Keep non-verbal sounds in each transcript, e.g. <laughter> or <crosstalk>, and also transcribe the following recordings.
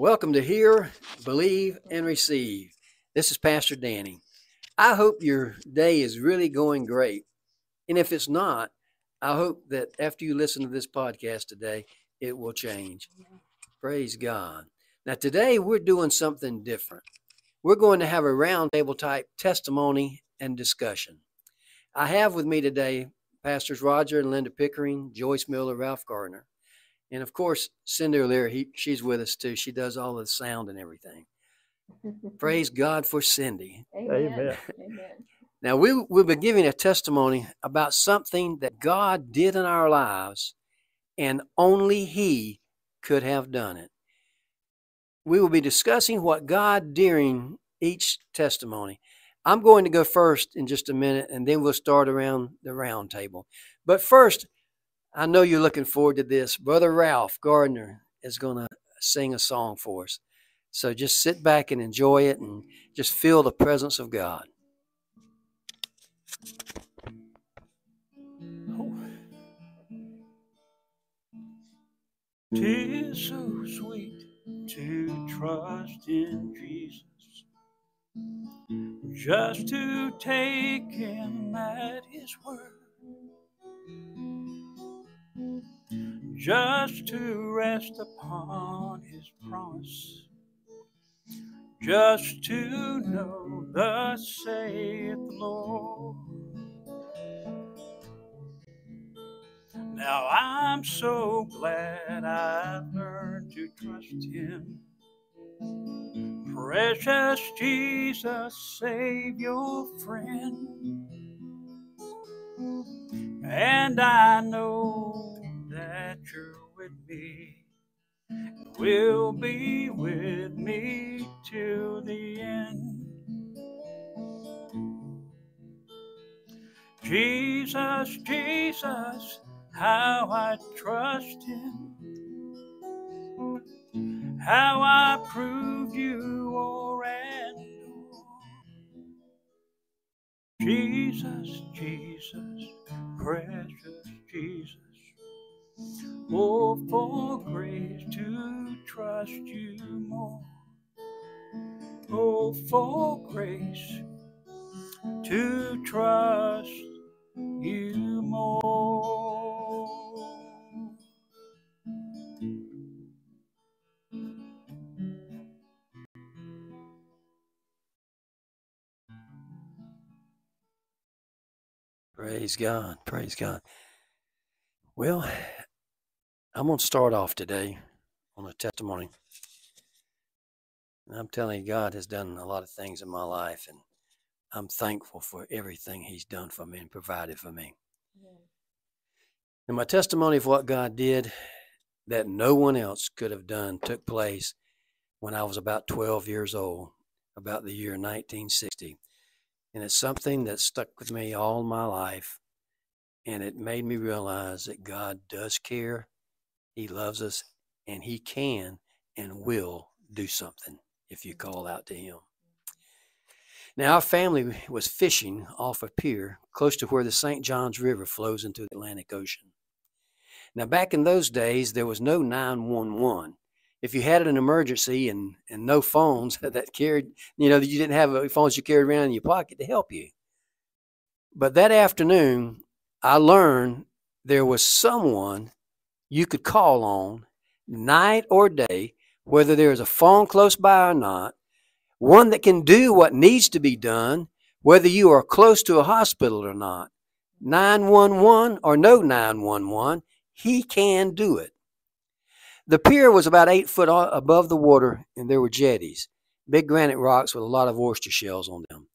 Welcome to Hear, Believe, and Receive. This is Pastor Danny. I hope your day is really going great. And if it's not, I hope that after you listen to this podcast today, it will change. Praise God. Now, today we're doing something different. We're going to have a roundtable type testimony and discussion. I have with me today Pastors Roger and Linda Pickering, Joyce Miller, Ralph Gardner. And of course, Cindy O'Leary, he, she's with us too. She does all the sound and everything. <laughs> Praise God for Cindy. Amen. Amen. Now, we will be giving a testimony about something that God did in our lives, and only He could have done it. We will be discussing what God during each testimony. I'm going to go first in just a minute, and then we'll start around the round table. But first, I know you're looking forward to this. Brother Ralph Gardner is going to sing a song for us. So just sit back and enjoy it and just feel the presence of God. Oh. Tis so sweet to trust in Jesus, just to take him at his word just to rest upon his promise, just to know, thus saith the Lord. Now I'm so glad I've learned to trust him. Precious Jesus, Savior, friend. And I know that you're with me, will be with me till the end. Jesus, Jesus, how I trust Him, how I prove you o'er and o'er. Jesus, Jesus, precious Jesus. Oh, for grace to trust you more. Oh, for grace to trust Praise God. Praise God. Well, I'm going to start off today on a testimony. And I'm telling you, God has done a lot of things in my life, and I'm thankful for everything He's done for me and provided for me. Yeah. And my testimony of what God did that no one else could have done took place when I was about 12 years old, about the year 1960. And it's something that stuck with me all my life. And it made me realize that God does care he loves us and He can and will do something if you call out to Him. Now, our family was fishing off a pier close to where the St. Johns River flows into the Atlantic Ocean. Now, back in those days, there was no 911. If you had an emergency and, and no phones <laughs> that carried, you know, that you didn't have uh, phones you carried around in your pocket to help you. But that afternoon, I learned there was someone you could call on night or day, whether there is a phone close by or not, one that can do what needs to be done, whether you are close to a hospital or not. 911 or no 911, he can do it. The pier was about eight foot above the water, and there were jetties, big granite rocks with a lot of oyster shells on them.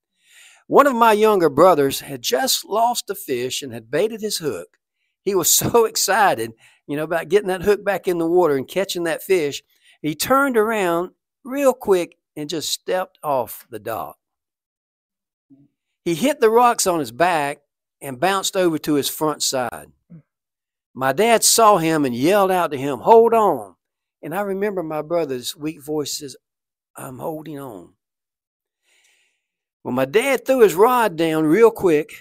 One of my younger brothers had just lost a fish and had baited his hook. He was <laughs> so excited you know, about getting that hook back in the water and catching that fish, he turned around real quick and just stepped off the dock. He hit the rocks on his back and bounced over to his front side. My dad saw him and yelled out to him, Hold on. And I remember my brother's weak voice says, I'm holding on. Well, my dad threw his rod down real quick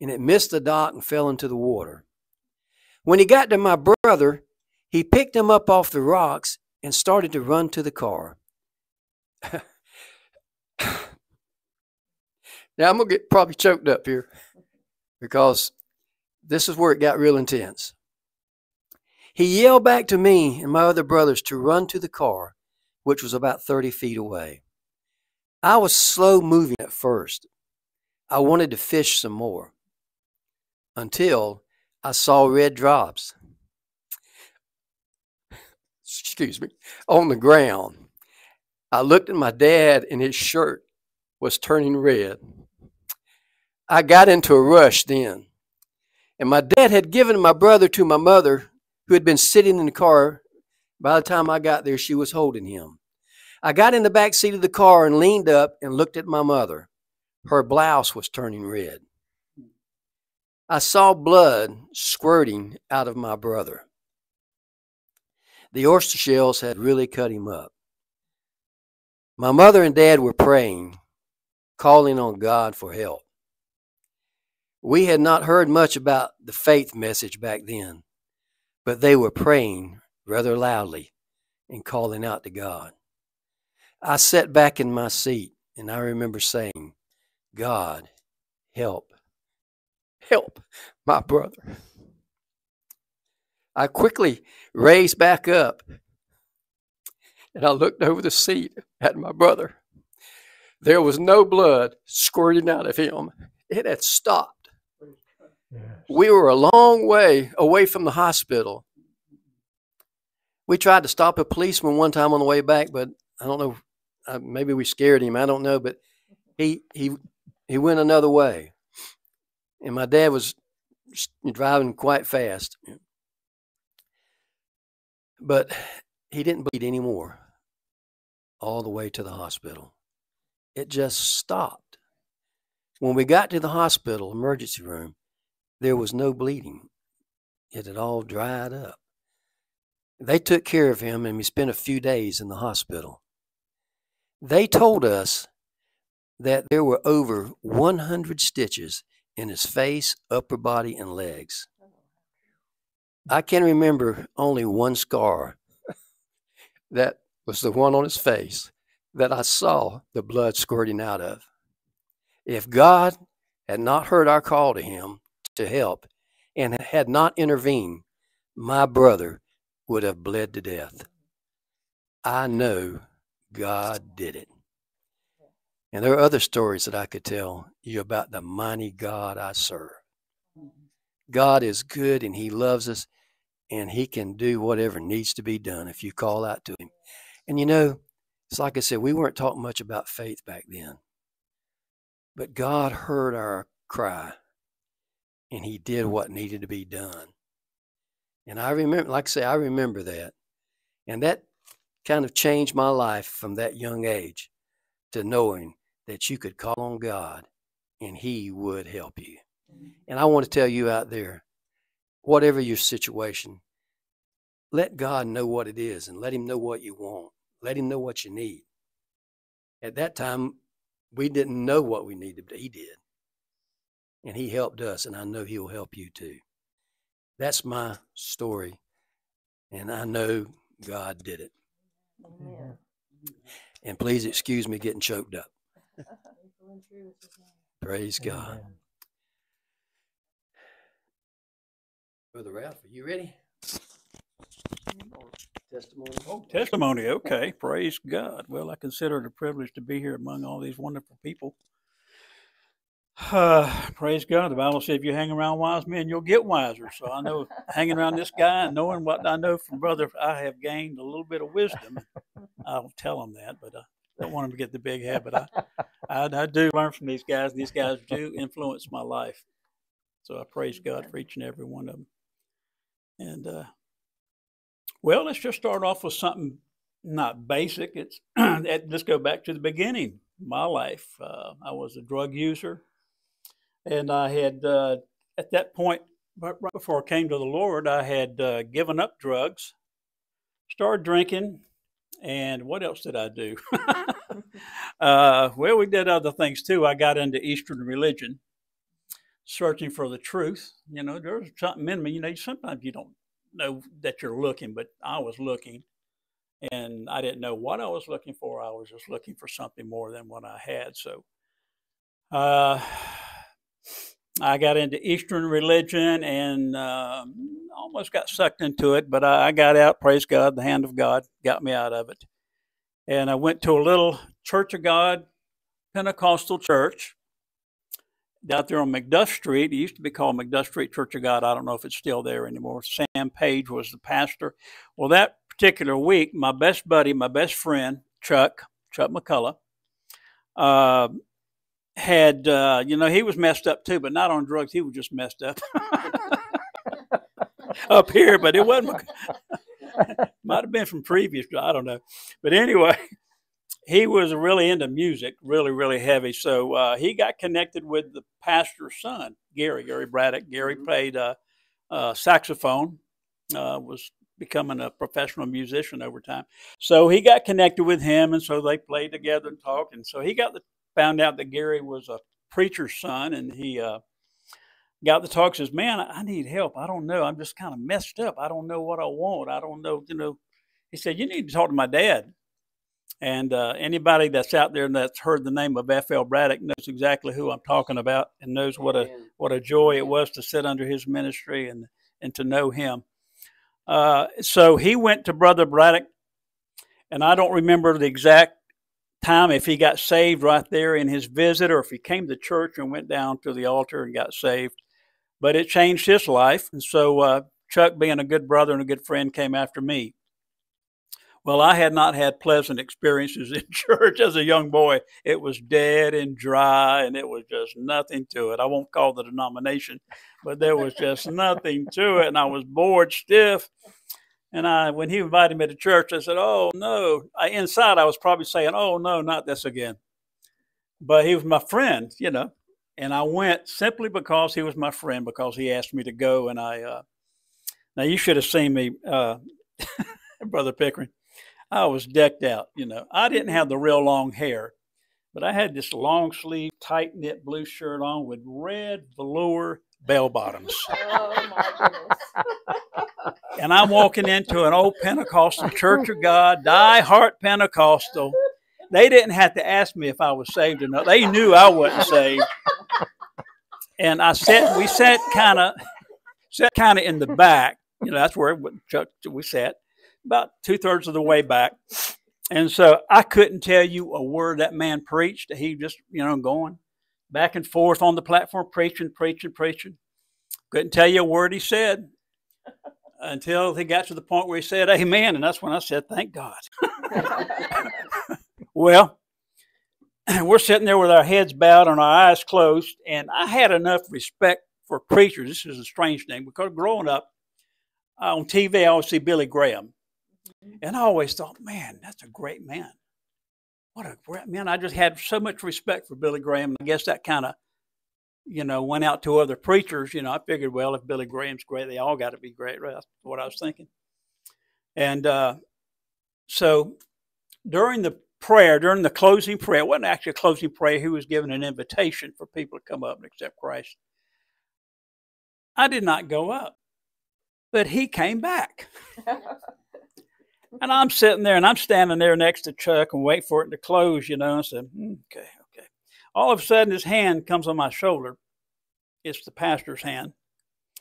and it missed the dock and fell into the water. When he got to my brother, he picked him up off the rocks and started to run to the car. <laughs> now I'm gonna get probably choked up here because this is where it got real intense. He yelled back to me and my other brothers to run to the car, which was about 30 feet away. I was slow moving at first. I wanted to fish some more until I saw red drops. <laughs> Excuse me, on the ground. I looked at my dad and his shirt was turning red. I got into a rush then. And my dad had given my brother to my mother, who had been sitting in the car. By the time I got there, she was holding him. I got in the back seat of the car and leaned up and looked at my mother. Her blouse was turning red. I saw blood squirting out of my brother. The oyster shells had really cut him up. My mother and dad were praying, calling on God for help. We had not heard much about the faith message back then, but they were praying rather loudly and calling out to God. I sat back in my seat and I remember saying, God, help, help my brother. I quickly raised back up and I looked over the seat at my brother. There was no blood squirting out of him, it had stopped. We were a long way away from the hospital. We tried to stop a policeman one time on the way back, but I don't know. Uh, maybe we scared him. I don't know, but he he he went another way, and my dad was driving quite fast, but he didn't bleed anymore. All the way to the hospital, it just stopped. When we got to the hospital emergency room, there was no bleeding. It had all dried up. They took care of him and he spent a few days in the hospital. They told us that there were over 100 stitches in his face, upper body, and legs. I can remember only one scar <laughs> that was the one on his face that I saw the blood squirting out of. If God had not heard our call to him, to help and had not intervened, my brother would have bled to death. I know God did it. And there are other stories that I could tell you about the mighty God I serve. God is good and He loves us and He can do whatever needs to be done if you call out to Him. And you know, it's like I said, we weren't talking much about faith back then. But God heard our cry and he did what needed to be done. And I remember, like I say, I remember that. And that kind of changed my life from that young age to knowing that you could call on God and he would help you. Mm-hmm. And I want to tell you out there, whatever your situation, let God know what it is and let him know what you want. Let him know what you need. At that time, we didn't know what we needed, but he did and he helped us, and I know he'll help you too. That's my story, and I know God did it. Amen. And please excuse me getting choked up. <laughs> Praise God. Brother Ralph, are you ready? Testimony. Oh, testimony. Okay. Praise God. Well, I consider it a privilege to be here among all these wonderful people. Uh, <sighs> praise God. The Bible says if you hang around wise men, you'll get wiser. So I know <laughs> hanging around this guy and knowing what I know from brother, I have gained a little bit of wisdom. <laughs> I'll tell him that, but I don't want him to get the big head. But I, I, I do learn from these guys. These guys do influence my life. So I praise God for each and every one of them. And, uh, well, let's just start off with something not basic. It's <clears throat> let's go back to the beginning. My life. Uh, I was a drug user and I had uh, at that point, right before I came to the Lord, I had uh, given up drugs, started drinking, and what else did I do? <laughs> uh, well, we did other things too. I got into Eastern religion, searching for the truth. You know, there's something in me. You know, sometimes you don't know that you're looking, but I was looking. and I didn't know what I was looking for. I was just looking for something more than what I had. So, uh, I got into Eastern religion and um, almost got sucked into it, but I, I, got out. Praise God, the hand of God got me out of it. And I went to a little Church of God Pentecostal church out there on McDuff Street. It used to be called McDuff Street Church of God. I don't know if it's still there anymore. Sam Page was the pastor. Well, that particular week, my best buddy, my best friend, Chuck, Chuck McCullough, uh, had, uh, you know, he was messed up too, but not on drugs. He was just messed up <laughs> up here, but it wasn't. <laughs> Might have been from previous, I don't know. But anyway, <laughs> he was really into music, really, really heavy. So uh, he got connected with the pastor's son, Gary, Gary Braddock. Gary mm-hmm. played uh, uh, saxophone, uh, was becoming a professional musician over time. So he got connected with him, and so they played together and talked. And so he got the, found out that Gary was a preacher's son, and he uh, got the talk. Says, "Man, I need help. I don't know. I'm just kind of messed up. I don't know what I want. I don't know. You know." He said, "You need to talk to my dad." And uh, anybody that's out there and that's heard the name of F.L. Braddock knows exactly who I'm talking about and knows what a what a joy it was to sit under his ministry and and to know him. Uh, so he went to Brother Braddock, and I don't remember the exact time if he got saved right there in his visit or if he came to church and went down to the altar and got saved. But it changed his life, and so uh, Chuck, being a good brother and a good friend, came after me. Well, I had not had pleasant experiences in <laughs> church as a young boy. It was dead and dry, and it was just nothing to it. I won't call the denomination, but there was just nothing to it, and I was bored stiff. And I, when he invited me to church, I said, "Oh no!" I, inside, I was probably saying, "Oh no, not this again." But he was my friend, you know, and I went simply because he was my friend, because he asked me to go, and I. Uh, now you should have seen me, uh, <laughs> brother Pickering. I was decked out. You know, I didn't have the real long hair, but I had this long sleeve, tight knit blue shirt on with red velour bell bottoms. <laughs> Oh <laughs> and I'm walking into an old Pentecostal Church of God, die heart Pentecostal. They didn't have to ask me if I was saved or not. They knew I wasn't saved. And I sat, we sat kind of, sat kind of in the back. You know, that's where Chuck, we sat about two thirds of the way back. And so I couldn't tell you a word that man preached. He just, you know, going back and forth on the platform, preaching, preaching, preaching. Couldn't tell you a word he said <laughs> until he got to the point where he said amen. And that's when I said, thank God. <laughs> well, <clears throat> we're sitting there with our heads bowed and our eyes closed. And I had enough respect for preachers. This is a strange thing because growing up uh, on TV, I always see Billy Graham. Mm-hmm. And I always thought, man, that's a great man. What a great man. I just had so much respect for Billy Graham. I guess that kind of, you know, went out to other preachers. You know, I figured, well, if Billy Graham's great, they all got to be great. Right? That's what I was thinking. And uh, so during the prayer, during the closing prayer, it wasn't actually a closing prayer. He was giving an invitation for people to come up and accept Christ. I did not go up, but he came back. <laughs> And I'm sitting there and I'm standing there next to Chuck and wait for it to close, you know. I said, hmm, okay, okay. All of a sudden, his hand comes on my shoulder. It's the pastor's hand.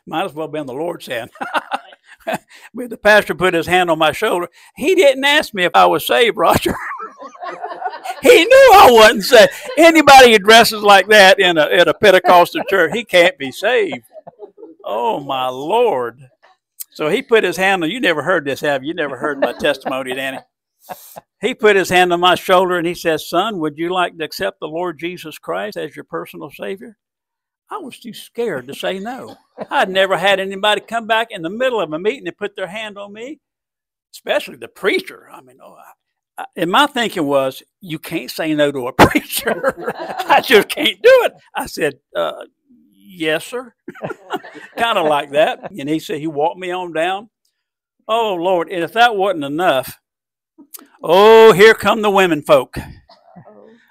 Might as well be on the Lord's hand. <laughs> but the pastor put his hand on my shoulder. He didn't ask me if I was saved, Roger. <laughs> he knew I wasn't saved. Anybody who dresses like that in a, in a Pentecostal church, he can't be saved. Oh, my Lord. So he put his hand on, you never heard this, have you? You never heard my testimony, Danny. He put his hand on my shoulder and he says, Son, would you like to accept the Lord Jesus Christ as your personal Savior? I was too scared to say no. I'd never had anybody come back in the middle of a meeting and put their hand on me, especially the preacher. I mean, oh, I, I, and my thinking was, you can't say no to a <laughs> preacher. I just can't do it. I said, uh, yes, sir. <laughs> kind of like that. And he said, he walked me on down. Oh, Lord. And if that wasn't enough, oh, here come the women folk.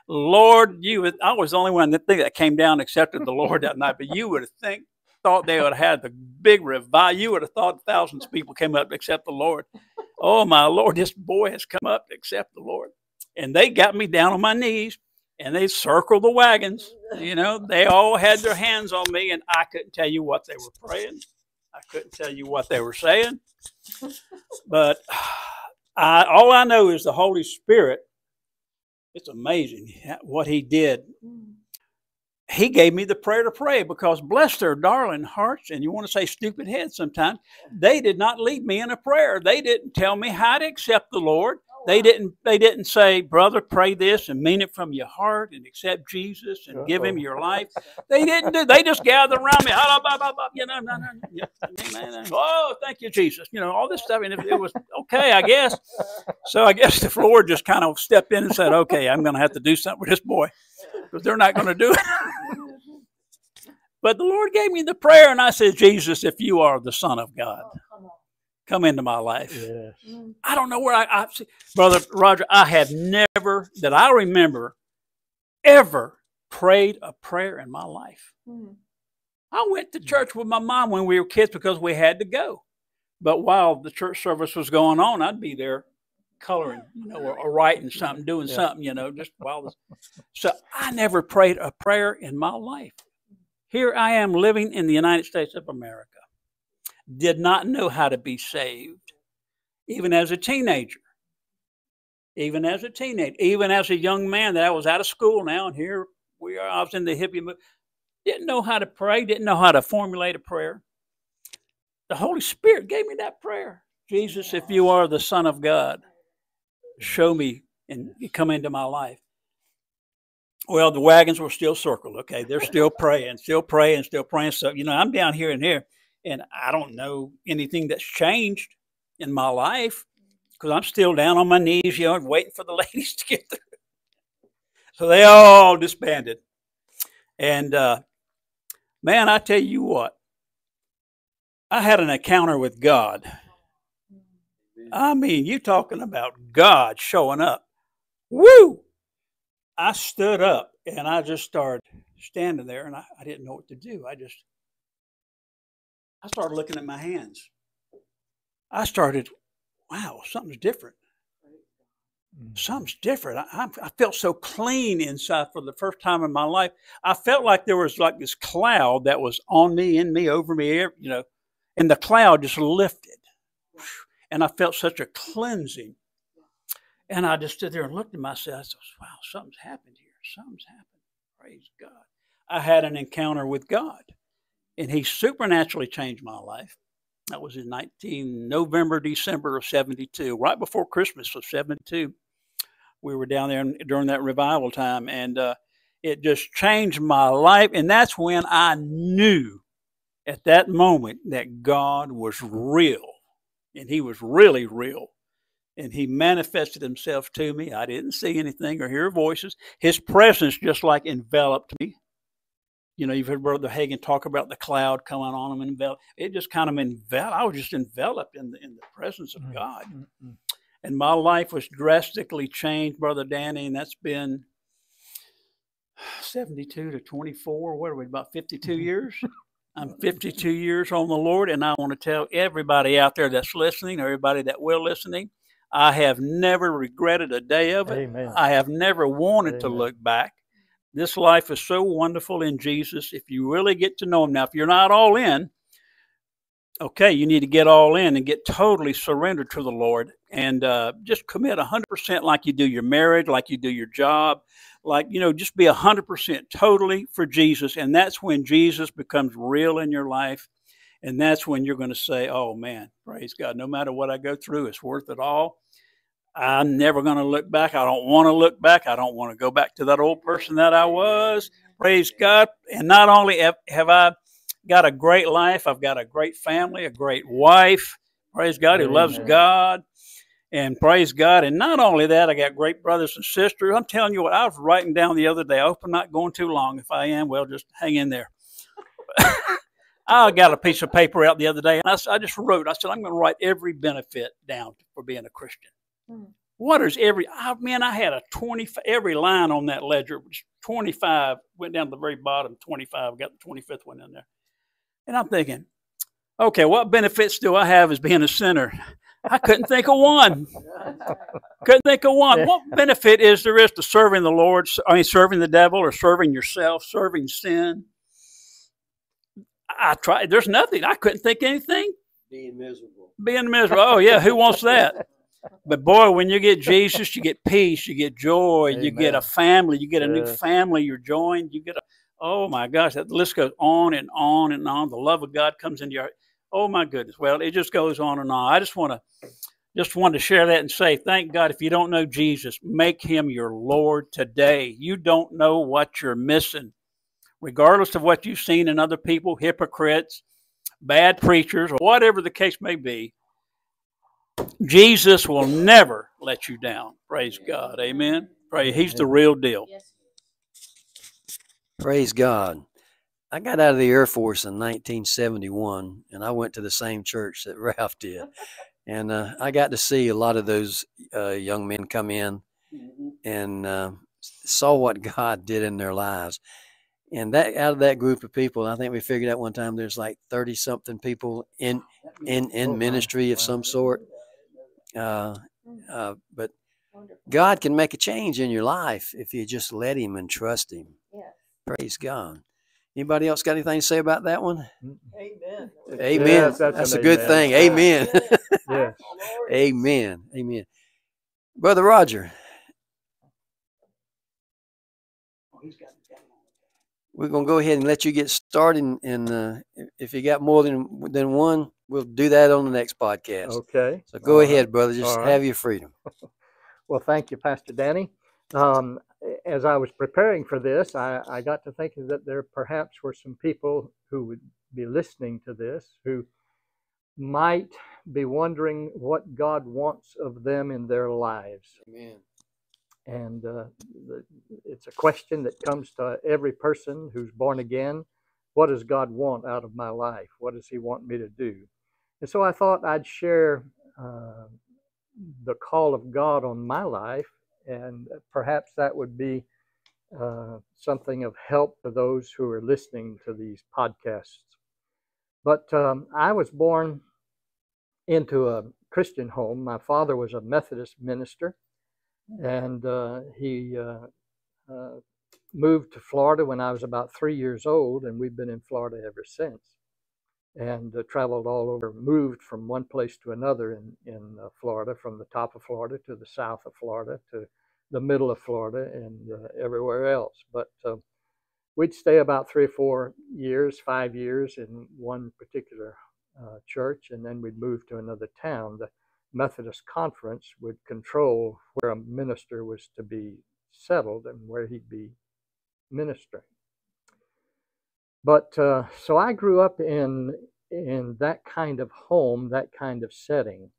Lord, you, I was the only one that think that came down accepted the Lord that night, but you would have think, thought they would have had the big revival. You would have thought thousands of people came up to accept the Lord. oh my Lord, this boy has come up to accept the Lord. And they got me down on my knees and they circled the wagons. You know, they all had their hands on me, and I couldn't tell you what they were praying. I couldn't tell you what they were saying. But I, all I know is the Holy Spirit. It's amazing what He did. He gave me the prayer to pray because bless their darling hearts, and you want to say stupid heads sometimes. They did not lead me in a prayer. They didn't tell me how to accept the Lord. They didn't. They didn't say, "Brother, pray this and mean it from your heart and accept Jesus and give Him your life." They didn't do. They just gathered around me. You know, no, no, no. oh, thank you, Jesus. You know all this stuff, and it was okay, I guess. So I guess the Lord just kind of stepped in and said, "Okay, I'm going to have to do something with this boy because they're not going to do it." <laughs> But the Lord gave me the prayer, and I said, Jesus, if you are the Son of God, oh, come into my life. Yes. Mm. I don't know where I, I brother Roger. I have never that I remember ever prayed a prayer in my life. Mm. I went to church with my mom when we were kids because we had to go. But while the church service was going on, I'd be there coloring, you know, or, or writing something, doing yeah. something, you know, just while. The, so I never prayed a prayer in my life. Here I am living in the United States of America did not know how to be saved, even as a teenager. Even as a teenager, even as a young man that I was out of school now, and here we are, I was in the hippie movement. Didn't know how to pray, didn't know how to formulate a prayer. The Holy Spirit gave me that prayer. Jesus, if you are the Son of God, show me and come into my life. Well, the wagons were still circled. Okay, they're still praying, still praying, still praying. So, you know, I'm down here and here and I don't know anything that's changed in my life because I'm still down on my knees, you know, waiting for the <laughs> ladies to get through. So they all disbanded. And uh, man, I tell you what, I had an encounter with God. I mean, you talking about God showing up. Woo! I stood up and I just started standing there and I, I didn't know what to do. I just I started looking at my hands. I started, wow, something's different. Something's different. I, I, felt so clean inside for the first time in my life. I felt like there was like this cloud that was on me, in me, over me, you know, and the cloud just lifted. And I felt such a cleansing. And I just stood there and looked at myself. I said, wow, something's happened here. Something's happened. Praise God. I had an encounter with God and he supernaturally changed my life. That was in 19 November, December of 72, right before Christmas of 72. We were down there during that revival time, and uh, it just changed my life. And that's when I knew at that moment that God was real, and He was really real. And He manifested Himself to me. I didn't see anything or hear voices. His presence just like enveloped me you know, you've heard Brother Hagin talk about the cloud coming on him and envelop. It just kind of enveloped. I was just enveloped in the in the presence of mm-hmm. God, mm-hmm. and my life was drastically changed, Brother Danny. And that's been seventy-two to twenty-four. What are we about fifty-two mm-hmm. years? <laughs> I'm 52 years on the Lord, and I want to tell everybody out there that's listening, or everybody that will listening, I have never regretted a day of it. Amen. I have never wanted Amen. to look back. This life is so wonderful in Jesus. If you really get to know Him now, if you're not all in, okay, you need to get all in and get totally surrendered to the Lord and uh, just commit 100% like you do your marriage, like you do your job, like, you know, just be 100% totally for Jesus. And that's when Jesus becomes real in your life. And that's when you're going to say, oh man, praise God, no matter what I go through, it's worth it all. I'm never going to look back. I don't want to look back. I don't want to go back to that old person that I was. Praise God. And not only have, have I got a great life, I've got a great family, a great wife. Praise God, who loves God. And praise God. And not only that, I got great brothers and sisters. I'm telling you what, I was writing down the other day. I hope I'm not going too long. If I am, well, just hang in there. <laughs> I got a piece of paper out the other day, and I, I just wrote, I said, I'm going to write every benefit down for being a Christian. Hmm. What is every? I, man, I had a twenty. Every line on that ledger was twenty five. Went down to the very bottom, twenty five. Got the twenty fifth one in there, and I'm thinking, okay, what benefits do I have as being a sinner? I couldn't think of one. <laughs> Couldn't think of one. What benefit is there is to serving the Lord? I mean, serving the devil or serving yourself, serving sin? I tried. There's nothing. I couldn't think of anything. Being miserable. Being miserable. Oh yeah, who wants that? <laughs> But boy, when you get Jesus, you get peace, you get joy, you get a family, you get a new family. You're joined. You get a. Oh my gosh, that list goes on and on and on. The love of God comes into your. Oh my goodness. Well, it just goes on and on. I just want to, just wanted to share that and say, thank God. If you don't know Jesus, make Him your Lord today. You don't know what you're missing, regardless of what you've seen in other people, hypocrites, bad preachers, or whatever the case may be. Jesus will never let you down. Praise God. Amen. Pray. He's the real deal. Praise God. I got out of the Air Force in 1971, and I went to the same church that <laughs> Ralph did. And uh, I got to see a lot of those uh, young men come in and uh, saw what God did in their lives. And that out of that group of people, I think we figured out one time there's like 30 something people in in in ministry of some sort. Uh, uh, but God can make a change in your life if you just let Him and trust Him. Praise God. Anybody else got anything to say about that one? Amen. Amen. Yes, that's that's a an good amen. thing. Amen. <laughs> Yes. Amen. Amen. Brother Roger, we're going to go ahead and let you get started. And, and uh, if- if you got more than than one, we'll do that on the next podcast. Okay. So go All right. ahead, brother. Just All right. have your freedom. <laughs> Well, thank you, Pastor Danny. Um, as I was preparing for this, I, I got to thinking that there perhaps were some people who would be listening to this who might be wondering what God wants of them in their lives. Amen. And uh, the, it's a question that comes to every person who's born again. What does God want out of my life? What does He want me to do? And so I thought I'd share uh, the call of God on my life, and perhaps that would be uh, something of help to those who are listening to these podcasts. But um, I was born into a Christian home. My father was a Methodist minister and uh, he uh, uh, moved to Florida when I was about three years old, and we've been in Florida ever since. And uh, traveled all over, moved from one place to another in in uh, Florida, from the top of Florida to the south of Florida to the middle of Florida and uh, everywhere else. But uh, we'd stay about three or four years, five years in one particular uh, church, and then we'd move to another town. The Methodist Conference would control where a minister was to be settled and where he'd be ministering. But uh, so I grew up in in that kind of home, that kind of setting,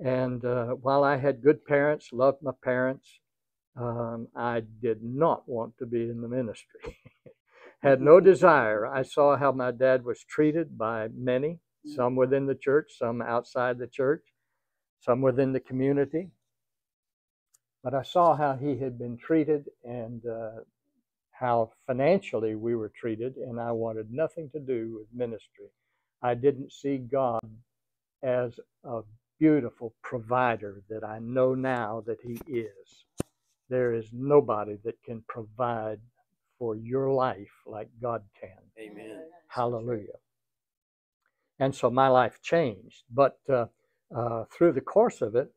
and uh, while I had good parents, loved my parents, um, I did not want to be in the ministry. <laughs> had no desire. I saw how my dad was treated by many, some within the church, some outside the church some within the community. But I saw how he had been treated and uh, how financially we were treated, and I wanted nothing to do with ministry. I didn't see God as a beautiful provider that I know now that He is. There is nobody that can provide for your life like God can. Amen. Hallelujah. And so my life changed. But uh, uh, through the course of it,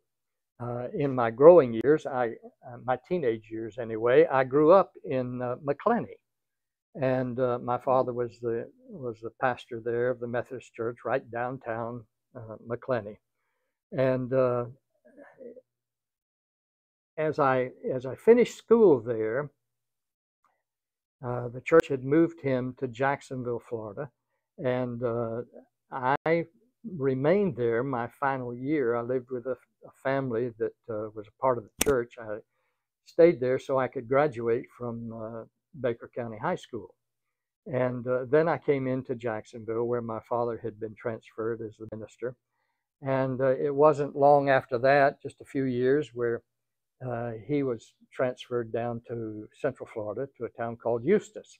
uh, in my growing years, I, uh, my teenage years anyway, I grew up in uh, Macclenny, and uh, my father was the was the pastor there of the Methodist Church right downtown uh, Macclenny, and uh, as I as I finished school there, uh, the church had moved him to Jacksonville, Florida, and I remained there my final year. I lived with a, a family that uh, was a part of the church. I stayed there so I could graduate from uh, Baker County High School. And uh, then I came into Jacksonville where my father had been transferred as the minister. And uh, it wasn't long after that, just a few years, where uh, he was transferred down to Central Florida to a town called Eustis.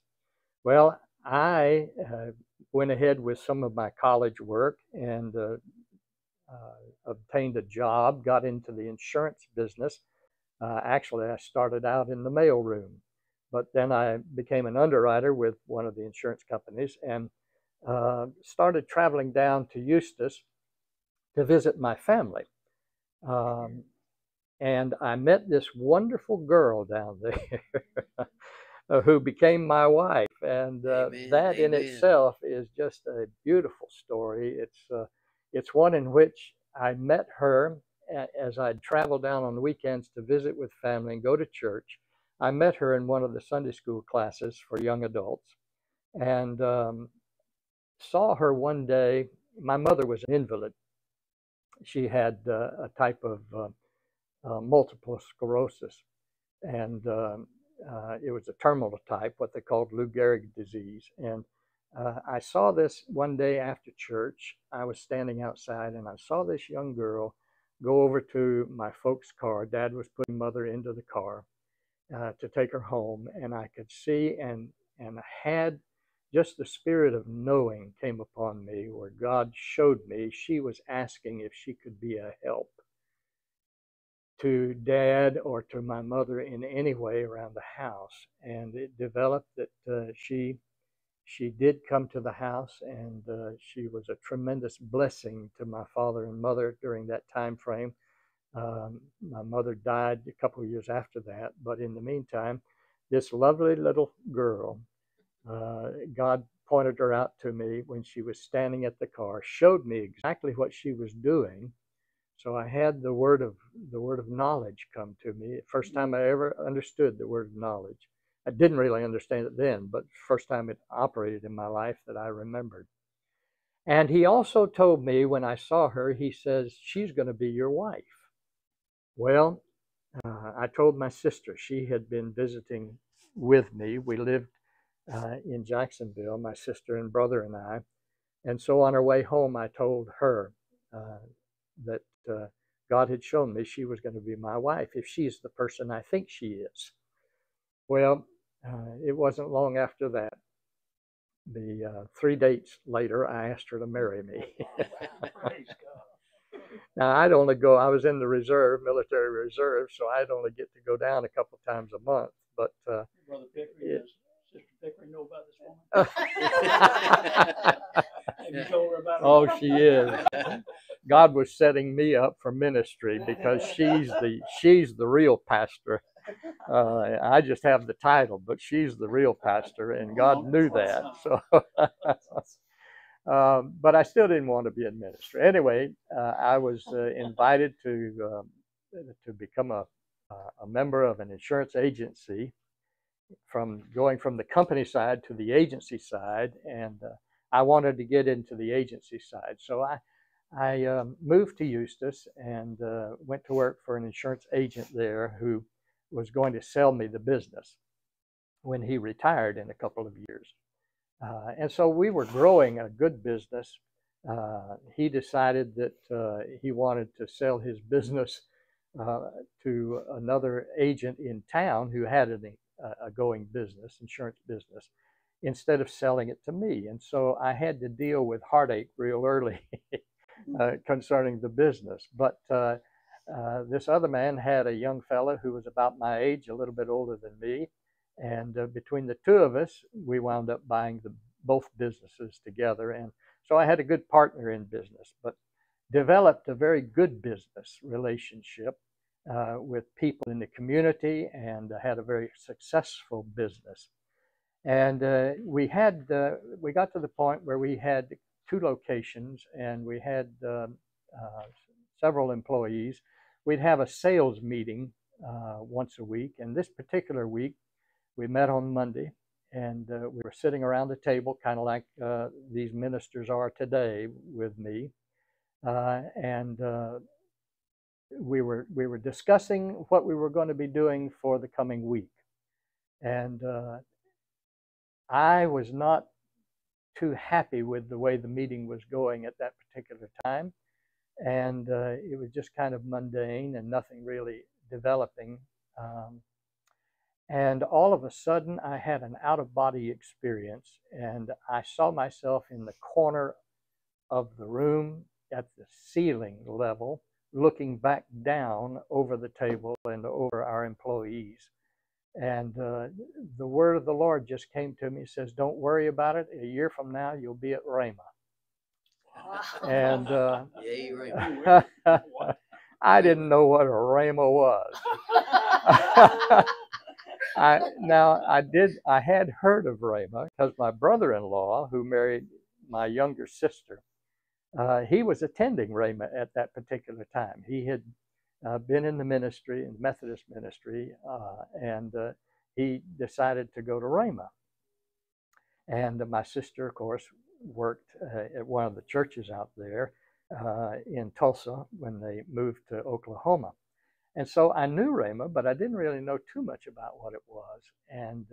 Well, I uh, went ahead with some of my college work and uh, uh, obtained a job, got into the insurance business. Uh, actually, I started out in the mailroom, but then I became an underwriter with one of the insurance companies and uh, started traveling down to Eustis to visit my family. Um, and I met this wonderful girl down <laughs> there who became my wife. And uh, Amen, that in itself is just a beautiful story. It's, uh, it's one in which I met her as I'd travel down on the weekends to visit with family and go to church. I met her in one of the Sunday school classes for young adults and um, saw her one day. My mother was an invalid. She had uh, a type of uh, uh, multiple sclerosis, and um, uh, it was a terminal type, what they called Lou Gehrig disease. And uh, I saw this one day after church. I was standing outside, and I saw this young girl go over to my folks' car. Dad was putting mother into the car uh, to take her home, and I could see and and had just the spirit of knowing came upon me, where God showed me she was asking if she could be a help to dad or to my mother in any way around the house. And it developed that uh, she she did come to the house, and uh, she was a tremendous blessing to my father and mother during that time frame. Um, my mother died a couple of years after that, but in the meantime, this lovely little girl, uh, God pointed her out to me when she was standing at the car, showed me exactly what she was doing. So I had the word of the word of knowledge come to me. First time I ever understood the word of knowledge. I didn't really understand it then, but first time it operated in my life that I remembered. And he also told me when I saw her, he says, She's going to be your wife. Well, uh, I told my sister, she had been visiting with me. We lived uh, in Jacksonville, my sister and brother and I. And so on our way home, I told her uh, that uh, God had shown me she was going to be my wife if she's the person I think she is. Well, uh, it wasn't long after that. The uh, three dates later, I asked her to marry me. <laughs> Now, I'd only go, I was in the reserve, military reserve, so I'd only get to go down a couple times a month. But uh, Brother Pickering, Yeah. does Sister Pickering know about this woman? <laughs> You told her about it? oh, she is. God was setting me up for ministry because she's the she's the real pastor. Uh, I just have the title, but she's the real pastor, and God knew that. So, <laughs> um, but I still didn't want to be in ministry. Anyway, uh, I was uh, invited to um, to become a a member of an insurance agency. From going from the company side to the agency side, and uh, I wanted to get into the agency side, so I I um, moved to Eustis and uh, went to work for an insurance agent there who was going to sell me the business when he retired in a couple of years. Uh, and so we were growing a good business. Uh, he decided that uh, he wanted to sell his business uh, to another agent in town who had an, a going business, insurance business, instead of selling it to me. And so I had to deal with heartache real early. <laughs> uh, concerning the business. But uh, uh, this other man had a young fellow who was about my age, a little bit older than me, and uh, between the two of us, we wound up buying the both businesses together. And so I had a good partner in business, but developed a very good business relationship uh, with people in the community, and had a very successful business. And uh, we had uh, we got to the point where we had two locations and we had um, uh, several employees. We'd have a sales meeting uh, once a week. And this particular week, we met on Monday and uh, we were sitting around the table, kind of like uh, these ministers are today with me. Uh, and we were we were discussing what we were going to be doing for the coming week, and I was not too happy with the way the meeting was going at that particular time. And uh, it was just kind of mundane and nothing really developing. Um, and all of a sudden, I had an out of body experience, and I saw myself in the corner of the room at the ceiling level, looking back down over the table and over our employees. And uh, the word of the Lord just came to me. says, Don't worry about it. A year from now, you'll be at Rhema. And uh, <laughs> Yeah, <laughs> I didn't know what a Rhema was. <laughs> I now I did I had heard of Rhema because my brother-in-law, who married my younger sister, uh, he was attending Rhema at that particular time. He had uh, been in the ministry, in the Methodist ministry, uh, and uh, he decided to go to Rhema. And my sister, of course, worked uh, at one of the churches out there uh, in Tulsa when they moved to Oklahoma. And so I knew Rhema, but I didn't really know too much about what it was. And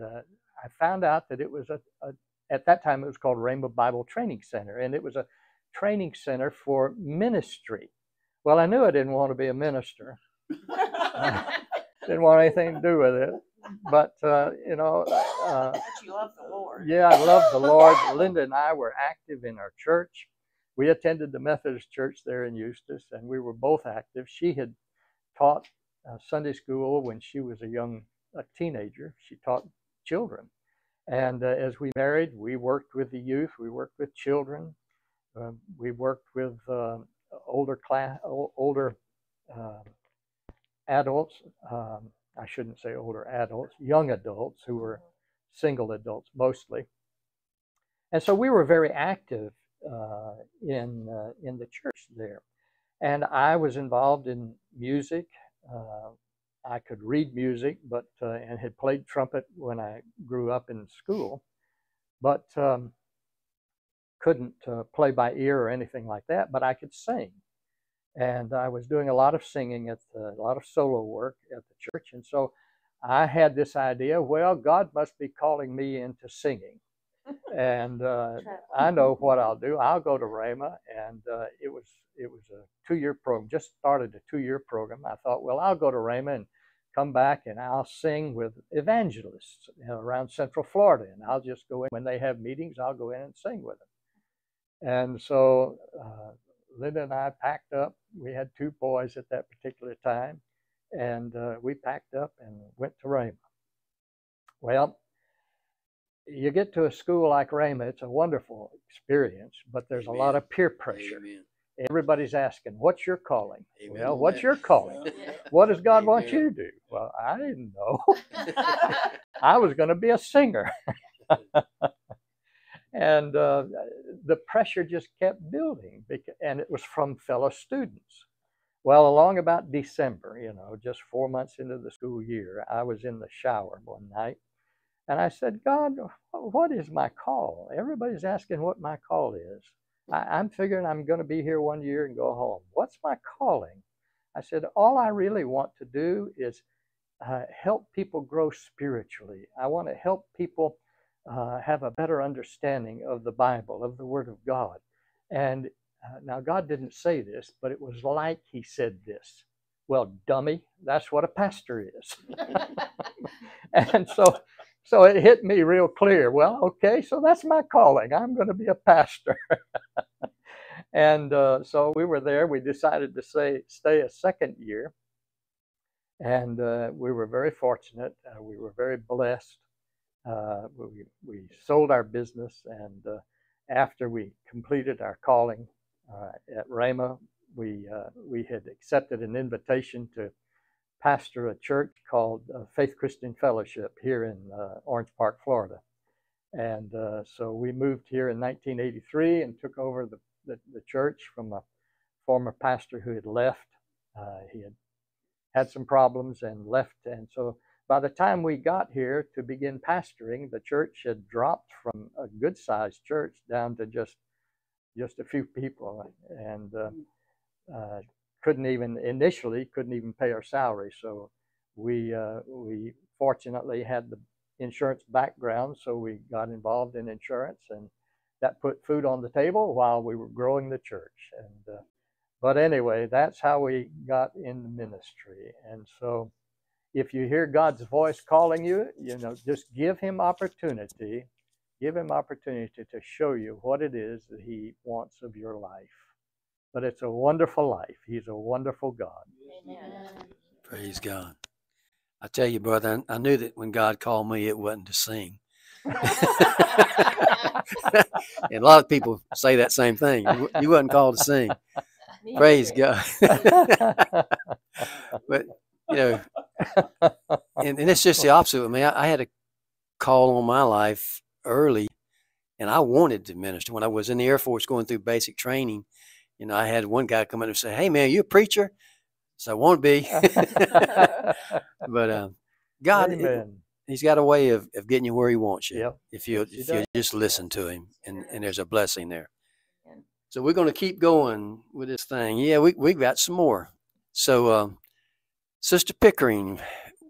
I found out that it was a, a, at that time, it was called Rhema Bible Training Center, and it was a training center for ministry. Well, I knew I didn't want to be a minister. <laughs> didn't want anything to do with it. But, uh, you know, uh, But you love the Lord. yeah, I love the Lord. Linda and I were active in our church. We attended the Methodist church there in Eustis, and we were both active. She had taught uh, Sunday school when she was a young a teenager. She taught children. And uh, as we married, we worked with the youth, we worked with children, uh, we worked with uh, older class, older uh, adults. Um, I shouldn't say older adults, young adults who were single adults mostly. And so we were very active uh, in uh, in the church there, and I was involved in music. Uh, I could read music, but and had played trumpet when I grew up in school, but um, couldn't uh, play by ear or anything like that. But I could sing, and I was doing a lot of singing at the, a lot of solo work at the church, and so I had this idea. Well, God must be calling me into singing, <laughs> and uh, I know what I'll do. I'll go to Rhema, and uh, it was it was a two year program. Just started a two year program. I thought, well, I'll go to Rhema and come back and I'll sing with evangelists around Central Florida, and I'll just go in when they have meetings. I'll go in and sing with them. And so uh, Linda and I packed up. We had two boys at that particular time, and uh, we packed up and went to Rhema. Well, you get to a school like Rhema, it's a wonderful experience, but there's a lot of peer pressure. Amen. Everybody's asking, What's your calling? Amen. Well, what's your calling? Yeah. <laughs> What does God want you to do? Well, I didn't know. <laughs> <laughs> I was going to be a singer. And uh, the pressure just kept building, and it was from fellow students. Well, along about December, you know, just four months into the school year, I was in the shower one night and I said, God, what is my call? Everybody's asking what my call is. I, I'm figuring I'm going to be here one year and go home. What's my calling? I said, all I really want to do is uh, help people grow spiritually. I want to help people uh, have a better understanding of the Bible, of the Word of God. And uh, now, God didn't say this, but it was like He said this. Well, dummy, that's what a pastor is. <laughs> and so, so it hit me real clear. Well, okay, so that's my calling. I'm going to be a pastor. <laughs> and uh, so we were there. We decided to say, stay a second year. And uh, we were very fortunate. Uh, we were very blessed. Uh, we, we sold our business, and uh, after we completed our calling uh, at Rhema, we, uh, we had accepted an invitation to pastor a church called uh, Faith Christian Fellowship here in uh, Orange Park, Florida. And so we moved here in 1983 and took over the, the, the church from a former pastor who had left. He had had some problems and left. And so by the time we got here to begin pastoring, the church had dropped from a good sized church down to just just a few people and uh, uh, couldn't even initially couldn't even pay our salary. So we uh, we fortunately had the insurance background, so we got involved in insurance, and that put food on the table while we were growing the church. And uh, but anyway, that's how we got in the ministry. And so, if you hear God's voice calling you, you know, just give Him opportunity. Give Him opportunity to show you what it is that He wants of your life. but it's a wonderful life. He's a wonderful God. Amen. Praise God. I tell you, brother, I I knew that when God called me, it wasn't to sing. <laughs> and a lot of people say that same thing. You, you wasn't called to sing. <laughs> Praise. God. <laughs> but you know, <laughs> and, and it's just the opposite with me. I, I had a call on my life early, and I wanted to minister. When I was in the Air Force going through basic training, you know, I had one guy come in and say, "Hey, man, you a preacher?" So I won't be. <laughs> but um, God, it- He's got a way of, of getting you where He wants you. Yep. If you if you just listen to Him, and, and there's a blessing there. So we're going to keep going with this thing. Yeah, we we've got some more. So, um, Sister Pickering,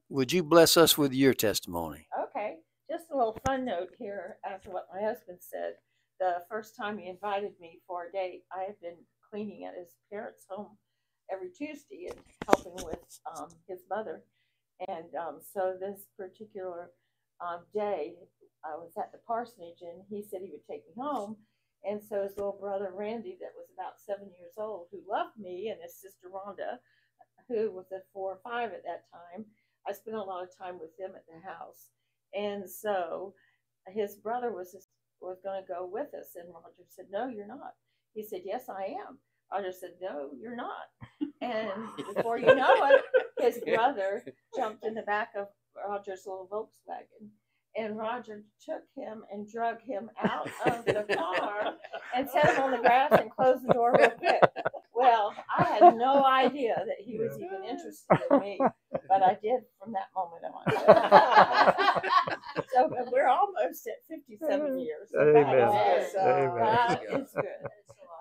would you bless us with your testimony? Okay, just a little fun note here after what my husband said. The first time he invited me for a date, I had been cleaning at his parents' home every Tuesday and helping with um, his mother. And um, so this particular um, day, I was at the parsonage and he said he would take me home. And so his little brother Randy, that was about seven years old, who loved me, and his sister Rhonda, who was at four or five at that time, I spent a lot of time with them at the house. And so his brother was was going to go with us, and Roger said, "No, you're not." He said, "Yes, I am." Roger said, "No, you're not." And before you know it, his brother jumped in the back of Roger's little Volkswagen, and Roger took him and drug him out of the car and set him on the grass and closed the door real quick. Well, I had no idea that he was even interested in me, but I did from that moment on. <laughs> so we're almost at 57 years. so Amen. is good. Amen. God is good.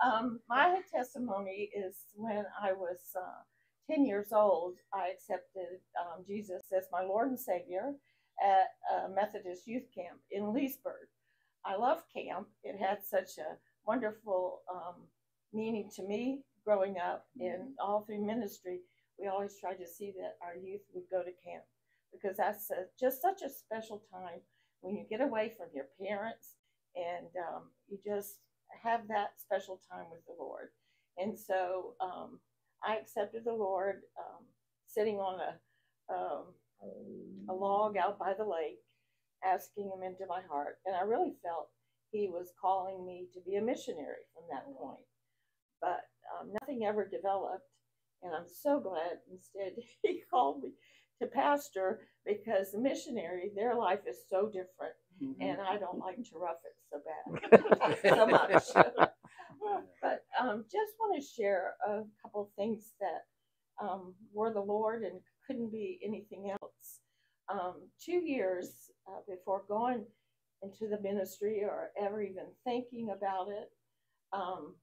Um, my testimony is when I was uh, 10 years old, I accepted um, Jesus as my Lord and Savior at a Methodist youth camp in Leesburg. I love camp. It had such a wonderful um, meaning to me growing up in all through ministry. We always tried to see that our youth would go to camp because that's a, just such a special time when you get away from your parents and um, you just have that special time with the Lord. And so um, I accepted the Lord um, sitting on a um, a log out by the lake, asking Him into my heart, and I really felt He was calling me to be a missionary from that point. But um, nothing ever developed, and I'm so glad instead <laughs> He called me to pastor because the missionary, their life is so different, and I don't like to rough it so bad, <laughs> so much. <laughs> but um, just want to share a couple things that um, were the Lord and couldn't be anything else. Um, two years uh, before going into the ministry or ever even thinking about it, um,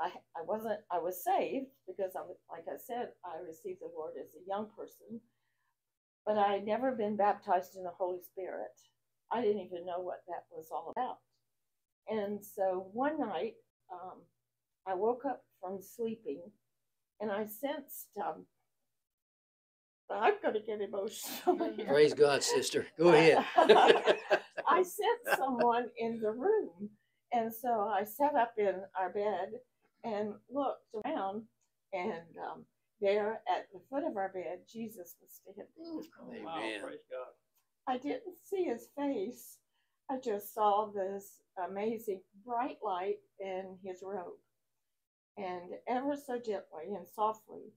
I, I wasn't, I was saved because I was, like I said, I received the Lord as a young person, but I had never been baptized in the Holy Spirit. I didn't even know what that was all about. And so one night, um, I woke up from sleeping and I sensed, um, I'm going to get emotional. here. Praise God, sister. Go ahead. <laughs> I sensed someone in the room. And so I sat up in our bed and looked around, and um, there at the foot of our bed, Jesus was standing. Wow, Amen. praise God. I didn't see his face. I just saw this amazing bright light in his robe. And ever so gently and softly,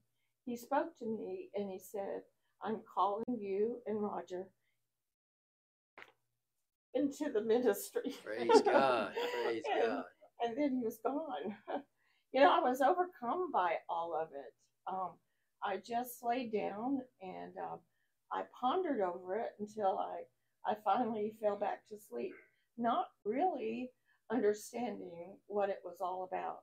he spoke to me and he said, I'm calling you and Roger into the ministry. Praise God. Praise <laughs> And- God. and then he was gone. <laughs> you know, I was overcome by all of it. Um, I just laid down and um, I pondered over it until I, I finally fell back to sleep, not really understanding what it was all about.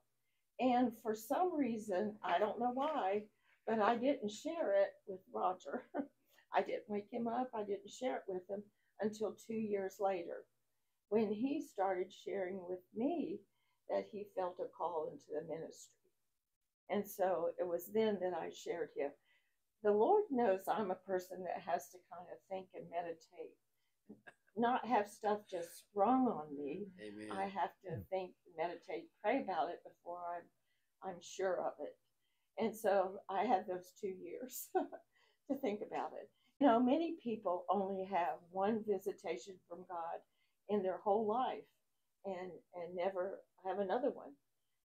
And for some reason, I don't know why, but I didn't share it with Roger. <laughs> I didn't wake him up, I didn't share it with him until two years later when he started sharing with me that he felt a call into the ministry. And so it was then that I shared him. The Lord knows I'm a person that has to kind of think and meditate, not have stuff just sprung on me. Amen. I have to think, meditate, pray about it before I'm I'm sure of it. And so I had those two years <laughs> to think about it. You know, many people only have one visitation from God in their whole life and and never have another one.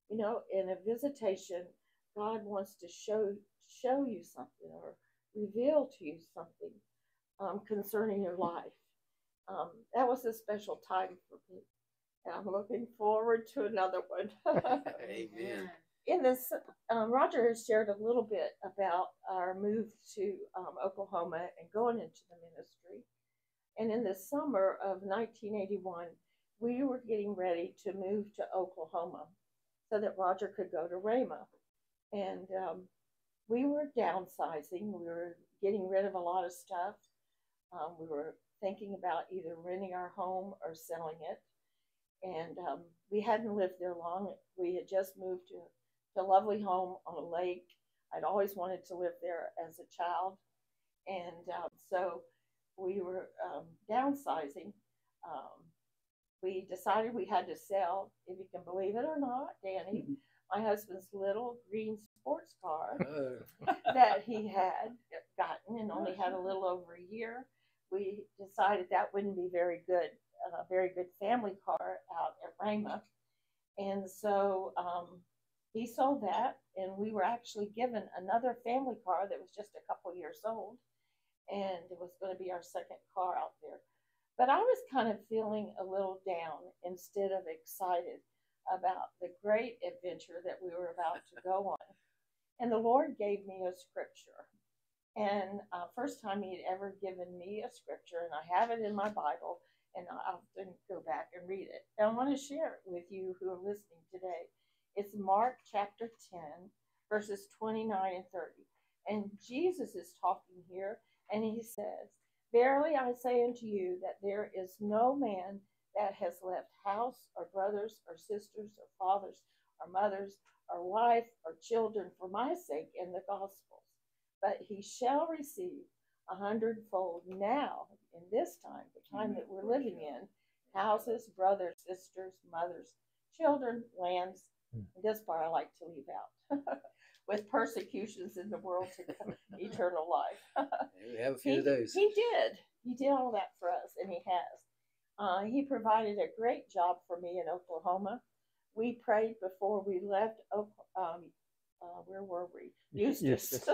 You know, in a visitation, God wants to show show you something or reveal to you something um, concerning your life. Um, that was a special time for me. And I'm looking forward to another one. <laughs> Amen. in this, um, Roger has shared a little bit about our move to um, Oklahoma and going into the ministry. And in the summer of 1981, we were getting ready to move to Oklahoma so that Roger could go to Rhema. And um, we were downsizing, we were getting rid of a lot of stuff. Um, we were thinking about either renting our home or selling it. And um, we hadn't lived there long. We had just moved to, to a lovely home on a lake. I'd always wanted to live there as a child. And um, so we were um, downsizing. Um, we decided we had to sell, if you can believe it or not, Danny, my husband's little green sports car Oh, <laughs> that he had gotten and only had a little over a year. We decided that wouldn't be very good, a very good family car out at Rhema. And so um, he sold that, and we were actually given another family car that was just a couple years old, and it was going to be our second car out there. But I was kind of feeling a little down instead of excited about the great adventure that we were about to go <laughs> on. And the Lord gave me a scripture. And uh, first time he had ever given me a scripture, and I have it in my Bible, and I often go back and read it. And I want to share it with you who are listening today. It's Mark chapter 10, verses 29 and 30. And Jesus is talking here, and he says, Verily I say unto you that there is no man that has left house or brothers or sisters or fathers or mothers or wife or children for my sake in the gospels, but he shall receive a hundredfold now in this time, the time that we're living in, houses, brothers, sisters, mothers, children, lands. Hmm. This part I like to leave out. <laughs> With persecutions in the world to come, <laughs> eternal life. <laughs> we have a few he, of those. he did. He did all that for us, and he has. Uh, he provided a great job for me in Oklahoma. We prayed before we left. Um, uh, where were we? <laughs> Eustis. Eustis.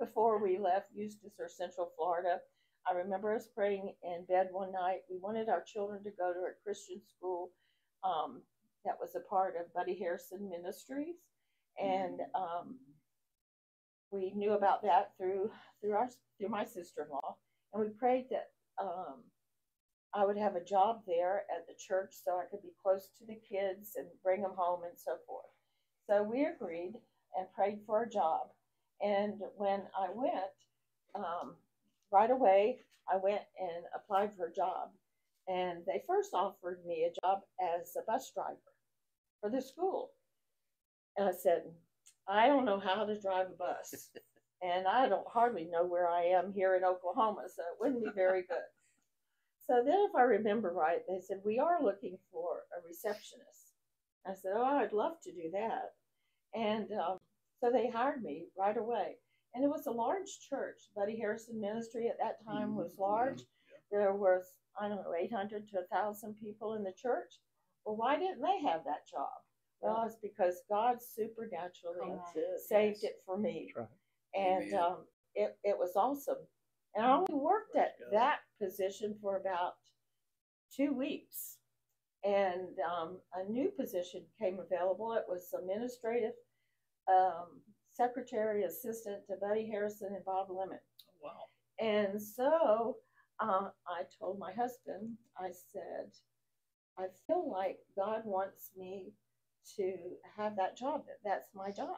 before we left Eustis or Central Florida, I remember us praying in bed one night. We wanted our children to go to a Christian school um, that was a part of Buddy Harrison Ministries, and um, we knew about that through through our through my sister-in-law, and we prayed that um, I would have a job there at the church so I could be close to the kids and bring them home and so forth. So we agreed and prayed for a job. And when I went, um, right away, I went and applied for a job. And they first offered me a job as a bus driver for the school. And I said, I don't know how to drive a bus. <laughs> and I don't hardly know where I am here in Oklahoma, so it wouldn't be very <laughs> good. So then, if I remember right, they said, We are looking for a receptionist. I said, Oh, I'd love to do that. And um, so they hired me right away. And it was a large church. Buddy Harrison Ministry at that time was large. There was, I don't know, 800 to 1,000 people in the church. Well, why didn't they have that job? Well, it's because God supernaturally saved it for me. Right. And um, it, it was awesome. And I only worked at God. that position for about two weeks. And um, a new position came available. It was administrative um, secretary assistant to Buddy Harrison and Bob Lemon. Wow. And so uh, I told my husband, I said, I feel like God wants me to have that job. That's my job.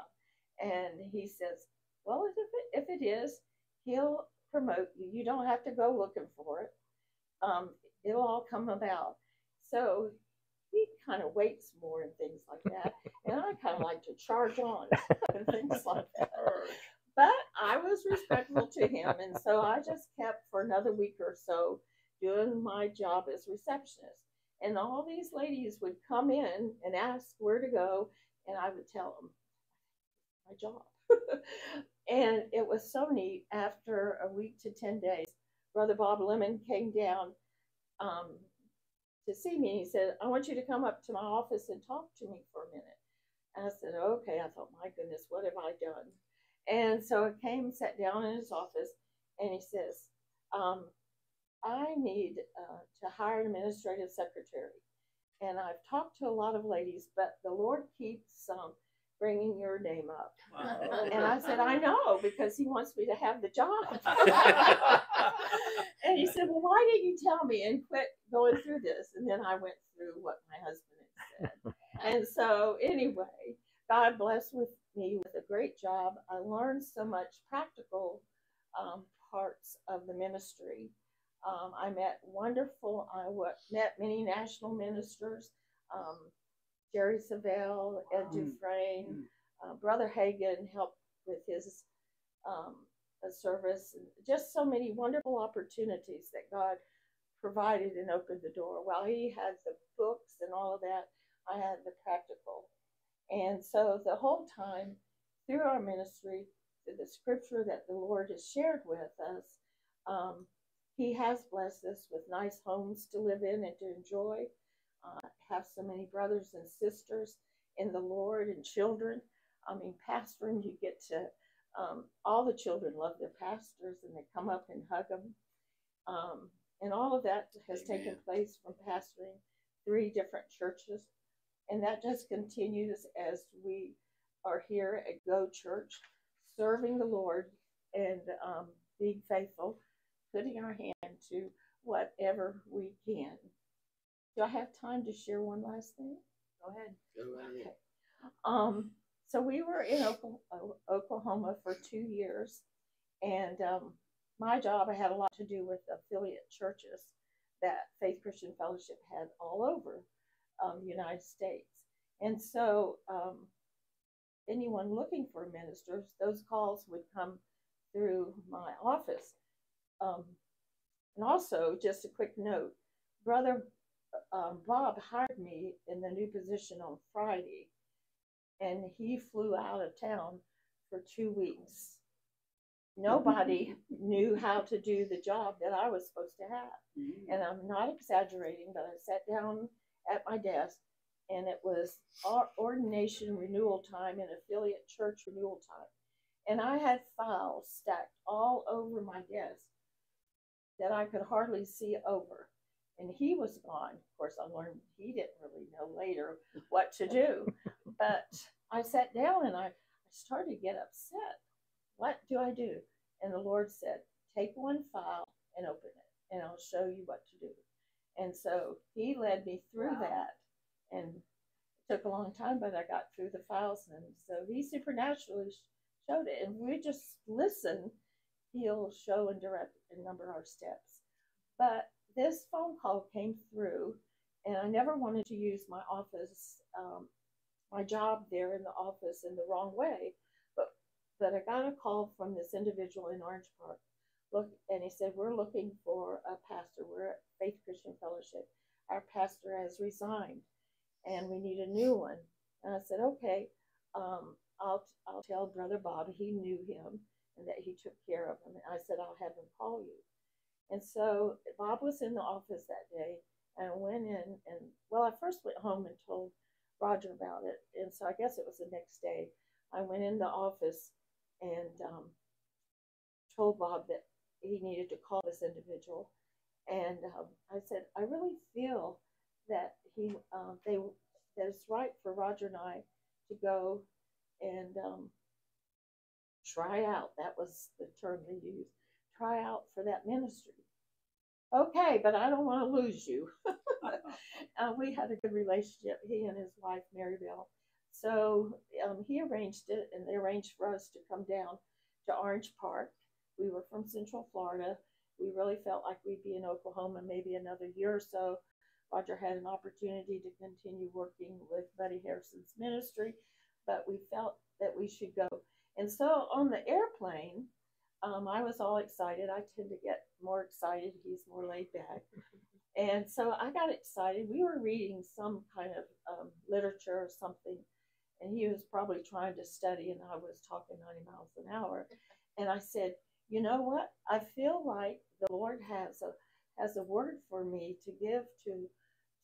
And he says, Well, if it, if it is, he'll promote you. You don't have to go looking for it. Um, it'll all come about. So he kind of waits more and things like that. and I kind of like to charge on <laughs> and things like that. But I was respectful to him, and so I just kept for another week or so doing my job as receptionist. And all these ladies would come in and ask where to go, and I would tell them, my job. <laughs> and it was so neat. After a week to 10 days, Brother Bob Lemon came down um, to see me. He said, I want you to come up to my office and talk to me for a minute. And I said, okay. I thought, my goodness, what have I done? And so I came, sat down in his office, and he says, um, I need uh, to hire an administrative secretary. And I've talked to a lot of ladies, but the Lord keeps um, bringing your name up. Wow. And I said, I know, because he wants me to have the job. <laughs> and he said, Well, why didn't you tell me and quit going through this? And then I went through what my husband had said. and so, anyway, God blessed with me with a great job. I learned so much practical um, parts of the ministry. Um, I met wonderful, I w- met many national ministers, um, Jerry Savelle, Ed Mm. Dufresne, uh, Brother Hagin helped with his um, uh, service. And just so many wonderful opportunities that God provided and opened the door. While he had the books and all of that, I had the practical. And so the whole time through our ministry, through the scripture that the Lord has shared with us, um, He has blessed us with nice homes to live in and to enjoy. Uh, have so many brothers and sisters in the Lord and children. I mean, pastoring, you get to, um, all the children love their pastors and they come up and hug them. Um, and all of that has taken place from pastoring three different churches. And that just continues as we are here at Go Church, serving the Lord and um, being faithful, putting our hand to whatever we can. Do I have time to share one last thing? Go ahead. Okay. Um, so we were in Oklahoma for two years, and um, my job I had a lot to do with affiliate churches that Faith Christian Fellowship had all over um, the United States. And so, um, anyone looking for ministers, those calls would come through my office. Um, and also, just a quick note, Brother um, Bob hired me in the new position on Friday, and he flew out of town for two weeks. Nobody <laughs> knew how to do the job that I was supposed to have. And I'm not exaggerating, but I sat down at my desk and it was ordination renewal time and affiliate church renewal time. And I had files stacked all over my desk that I could hardly see over. And he was gone. Of course, I learned he didn't really know later what to do. <laughs> but I sat down and I, I started to get upset. What do I do? And the Lord said, Take one file and open it, and I'll show you what to do. And so he led me through Wow. that. And it took a long time, but I got through the files. And so he supernaturally showed it. And we just listen, he'll show and direct and number our steps. But this phone call came through, and I never wanted to use my office, um, my job there in the office in the wrong way. But but I got a call from this individual in Orange Park. Look, and he said, "We're looking for a pastor. We're at Faith Christian Fellowship. Our pastor has resigned, and we need a new one." And I said, "Okay, um, I'll I'll tell Brother Bob. He knew him, and that he took care of him." And I said, "I'll have him call you." And so Bob was in the office that day, and I went in and well, I first went home and told Roger about it, and so I guess it was the next day. I went in the office and um, told Bob that he needed to call this individual, and um, I said, I really feel that he um, they that it's right for Roger and I to go and um, try out. That was the term they used. Try out for that ministry. Okay, but I don't want to lose you. <laughs> <laughs> uh, we had a good relationship, he and his wife, Mary Bell. So um, he arranged it, and they arranged for us to come down to Orange Park. We were from Central Florida. We really felt like we'd be in Oklahoma maybe another year or so. Roger had an opportunity to continue working with Buddy Harrison's ministry, but we felt that we should go. And so on the airplane, um, I was all excited. I tend to get more excited. He's more laid back. <laughs> And so I got excited. We were reading some kind of um, literature or something. and he was probably trying to study, and I was talking 90 miles an hour. And I said, You know what? I feel like the Lord has a has a word for me to give to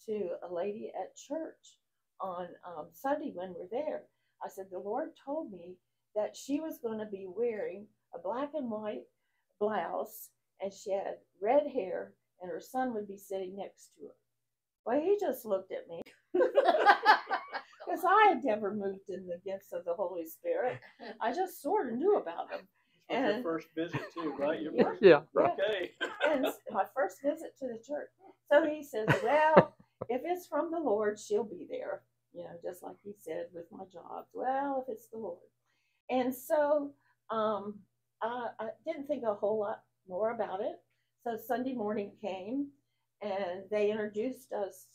to a lady at church on um, Sunday when we're there. I said, The Lord told me that she was going to be wearing a black and white blouse and she had red hair and her son would be sitting next to her. Well, he just looked at me <laughs> because I had never moved in the gifts of the Holy Spirit. I just sort of knew about them. This was your first visit too, right? Your Yeah. first, Yeah, right. okay. <laughs> And my first visit to the church. So he says, Well, if it's from the Lord, she'll be there. You know, just like he said with my jobs. Well, if it's the Lord. And so um, I, I didn't think a whole lot more about it. So Sunday morning came and they introduced us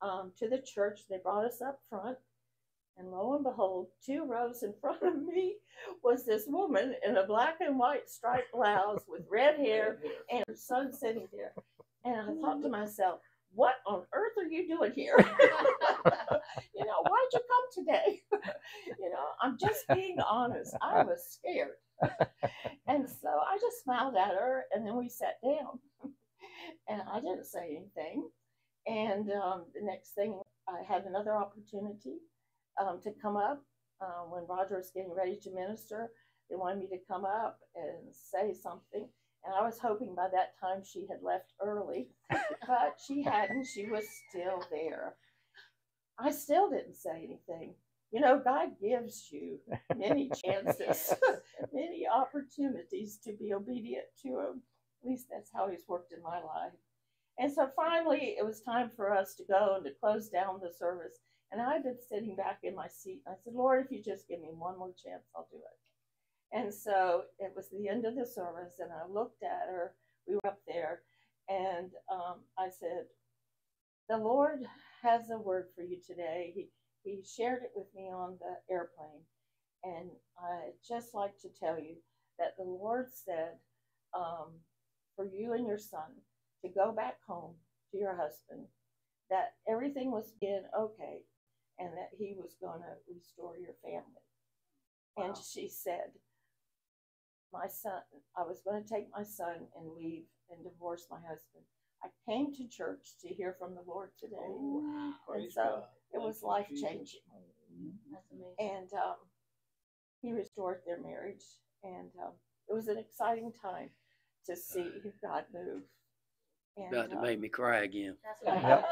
um, to the church. They brought us up front. And lo and behold, two rows in <laughs> front of me was this woman in a black and white striped blouse with red hair and her son sitting there. And I thought to myself, what on earth are you doing here? <laughs> you know, why'd you come today? <laughs> you know, I'm just being honest. I was scared. and so I just smiled at her and then we sat down. and I didn't say anything. And um, the next thing, I had another opportunity um, to come up uh, when Roger was getting ready to minister. They wanted me to come up and say something. And I was hoping by that time she had left early, <laughs> but she hadn't. She was still there. I still didn't say anything. You know, God gives you many <laughs> chances, <laughs> many opportunities to be obedient to Him. At least that's how He's worked in my life. And so finally, it was time for us to go and to close down the service. And I'd been sitting back in my seat. And I said, Lord, if you just give me one more chance, I'll do it. And so it was the end of the service, and I looked at her. We were up there, and um, I said, The Lord has a word for you today. He, he shared it with me on the airplane. And I'd just like to tell you that the Lord said um, for you and your son to go back home to your husband, that everything was being okay, and that he was going to restore your family. And she said, My son, I was going to take my son and leave and divorce my husband. I came to church to hear from the Lord today. Oh, praise so God. it was life changing. That's amazing. And um, he restored their marriage. And um, it was an exciting time to see God move. And, About to uh, make me cry again. That's amazing.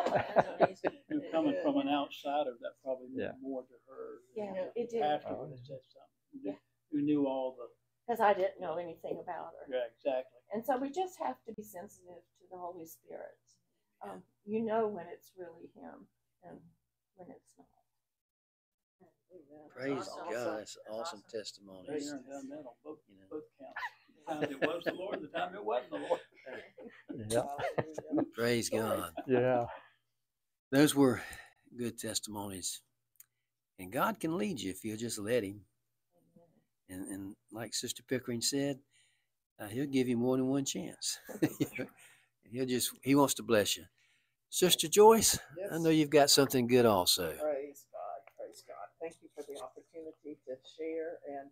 <laughs> That's. And coming from an outsider, that probably meant Yeah. more to her. Yeah, than it did. Pastor Oh, would yeah. said something. Who- Who knew all the, because I didn't know anything about her. yeah, exactly. And so we just have to be sensitive to the Holy Spirit. Um, you know when it's really Him and when it's not. Praise awesome. God. That's That's awesome awesome. testimonies. Been there and that on both, You know. both counts. The time it was the Lord, the time it wasn't the Lord. Yeah, Praise God. yeah, Those were good testimonies. And God can lead you if you'll just let Him. And, and like Sister Pickering said, uh, He'll give you more than one chance. <laughs> <laughs> he'll just, He wants to bless you. Sister Joyce, I know you've got something good also. Praise God, praise God. Thank you for the opportunity to share. And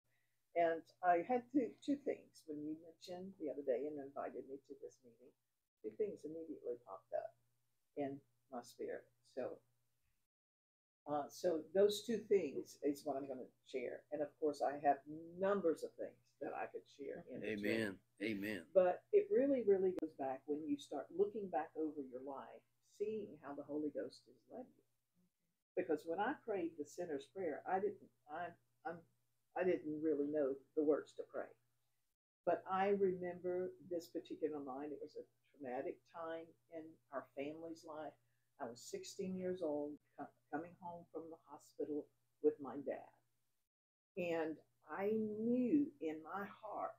and I had two two things when you mentioned the other day and invited me to this meeting. Two things immediately popped up in my spirit. So uh, so those two things is what I'm going to share. And of course, I have numbers of things that I could share. Amen. Amen. But it really, really goes back when you start looking back over your life, seeing how the Holy Ghost has led you. Because when I prayed the sinner's prayer, I didn't, I, I'm, I didn't really know the words to pray. But I remember this particular night. It was a traumatic time in our family's life. I was 16 years old, co- coming home from the hospital with my dad. And I knew in my heart,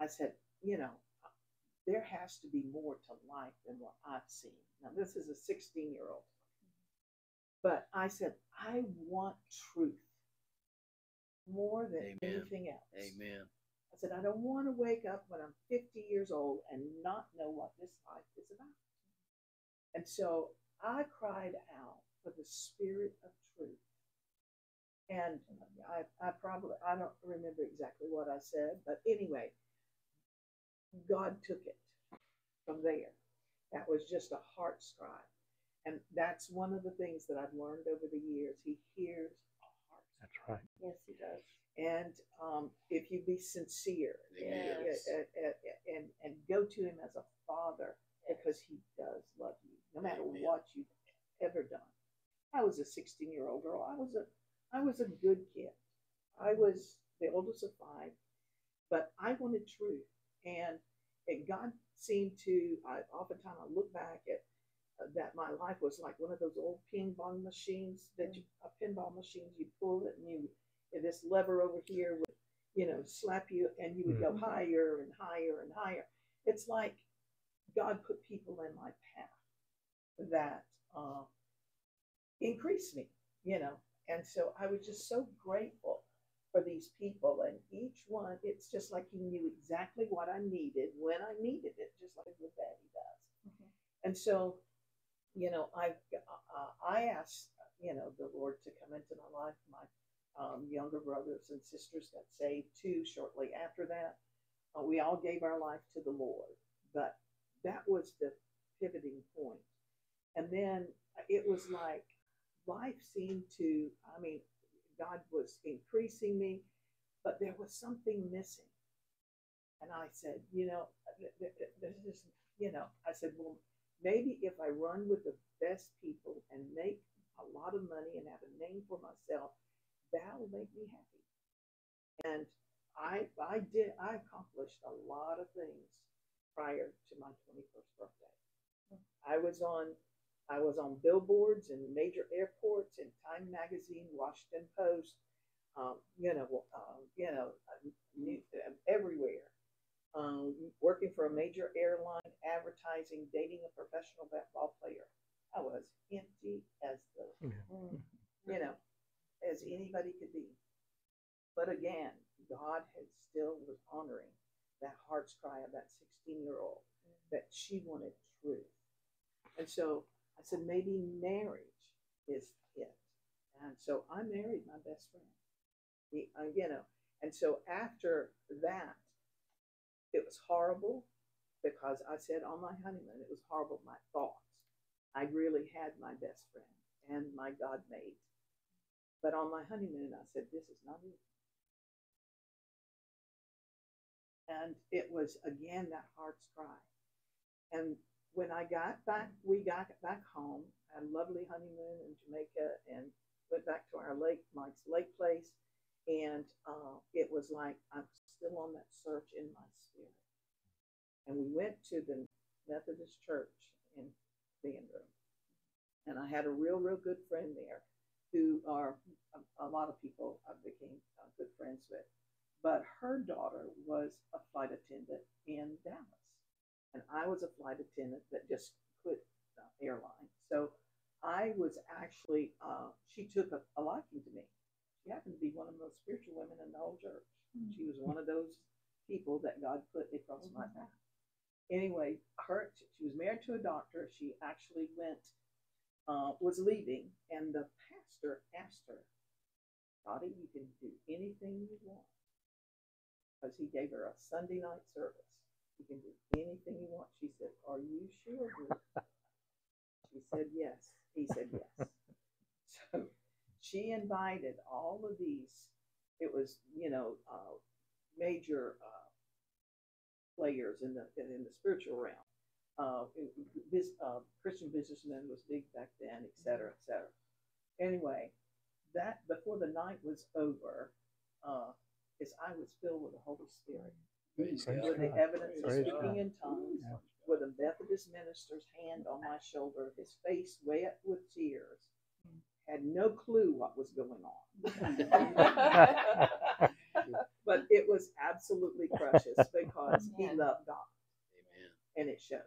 I said, you know, there has to be more to life than what I've seen. Now, this is a 16 year old. But I said, I want truth more than Amen. anything else. Amen. I said, I don't want to wake up when I'm 50 years old and not know what this life is about. And so I cried out for the spirit of truth And I, I probably, I don't remember exactly what I said, but anyway, God took it from there. That was just a heart cry. And that's one of the things that I've learned over the years. He hears a heart That's right. Yes, he does. and um, if you be sincere Yes. and, and, and, and go to him as a father because he does love you no matter what you've ever done. I was a 16 year old girl. I was a i was a good kid. I was the oldest of five but i wanted truth. And it, god seemed to i oftentimes i look back at uh, that my life was like one of those old ping pong machines that you, a pinball machines you pull it and you and this lever over here would, you know, slap you and you would go Mhm. higher and higher and higher. It's like God put people in my path that uh, increased me, you know. And so I was just so grateful for these people. And each one, it's just like he knew exactly what I needed when I needed it, just like the daddy does. Mhm. And so, you know, I uh, I asked, you know, the Lord to come into my life. My um, younger brothers and sisters got saved too shortly after that. Uh, we all gave our life to the Lord, but that was the pivoting point. And then it was like life seemed to, I mean, God was increasing me, but there was something missing. And I said, you know, th- th- th- this is, you know, I said, well, maybe if I run with the best people and make a lot of money and have a name for myself, that'll make me happy. And I I did I accomplished a lot of things prior to my 21st birthday. Hmm. I was on I was on billboards in major airports in Time Magazine, Washington Post, um, you know, um, you know, uh, new- uh, everywhere. Um, working for a major airline, advertising, dating a professional basketball player. I was empty as the, you know, as anybody could be. But again, God had still was honoring that heart's cry of that 16 year old that she wanted truth. And so I said, maybe marriage is it. And so I married my best friend. The, uh, you know, and so after that, it was horrible because I said on my honeymoon, it was horrible, my thoughts. I really had my best friend and my God mate. But on my honeymoon, I said, this is not it. And it was again that heart's cry. And when I got back, we got back home, had a lovely honeymoon in Jamaica, and went back to our lake, Mike's lake place. And uh, it was like I'm still on that search in my spirit. And we went to the Methodist church in Bandroom. And I had a real, real good friend there who are a, a lot of people I became uh, good friends with. But her daughter was a flight attendant in Dallas. And I was a flight attendant that just quit the airline. So I was actually, uh, she took a, a liking to me. She happened to be one of the most spiritual women in the whole church. She was one of those people that God put across my path. Anyway, her she was married to a doctor. She actually went, uh, was leaving, and the pastor asked her, Dottie, you can do anything you want. Because he gave her a Sunday night service. You can do anything you want. She said, Are you sure? She said, Yes. He said, Yes. <laughs> So she invited all of these, it was, you know, uh, major uh, players in the in the spiritual realm. Uh, this uh, Christian businessman was big back then, et cetera, et cetera. Anyway, that before the night was over, uh, his eye was filled with the Holy Spirit, Praise Praise with the God. evidence of Praise speaking God. in tongues, Yeah. with a Methodist minister's hand on my shoulder, his face wet with tears. Had no clue what was going on. <laughs> but it was absolutely precious because he Amen. loved God Amen. and it showed.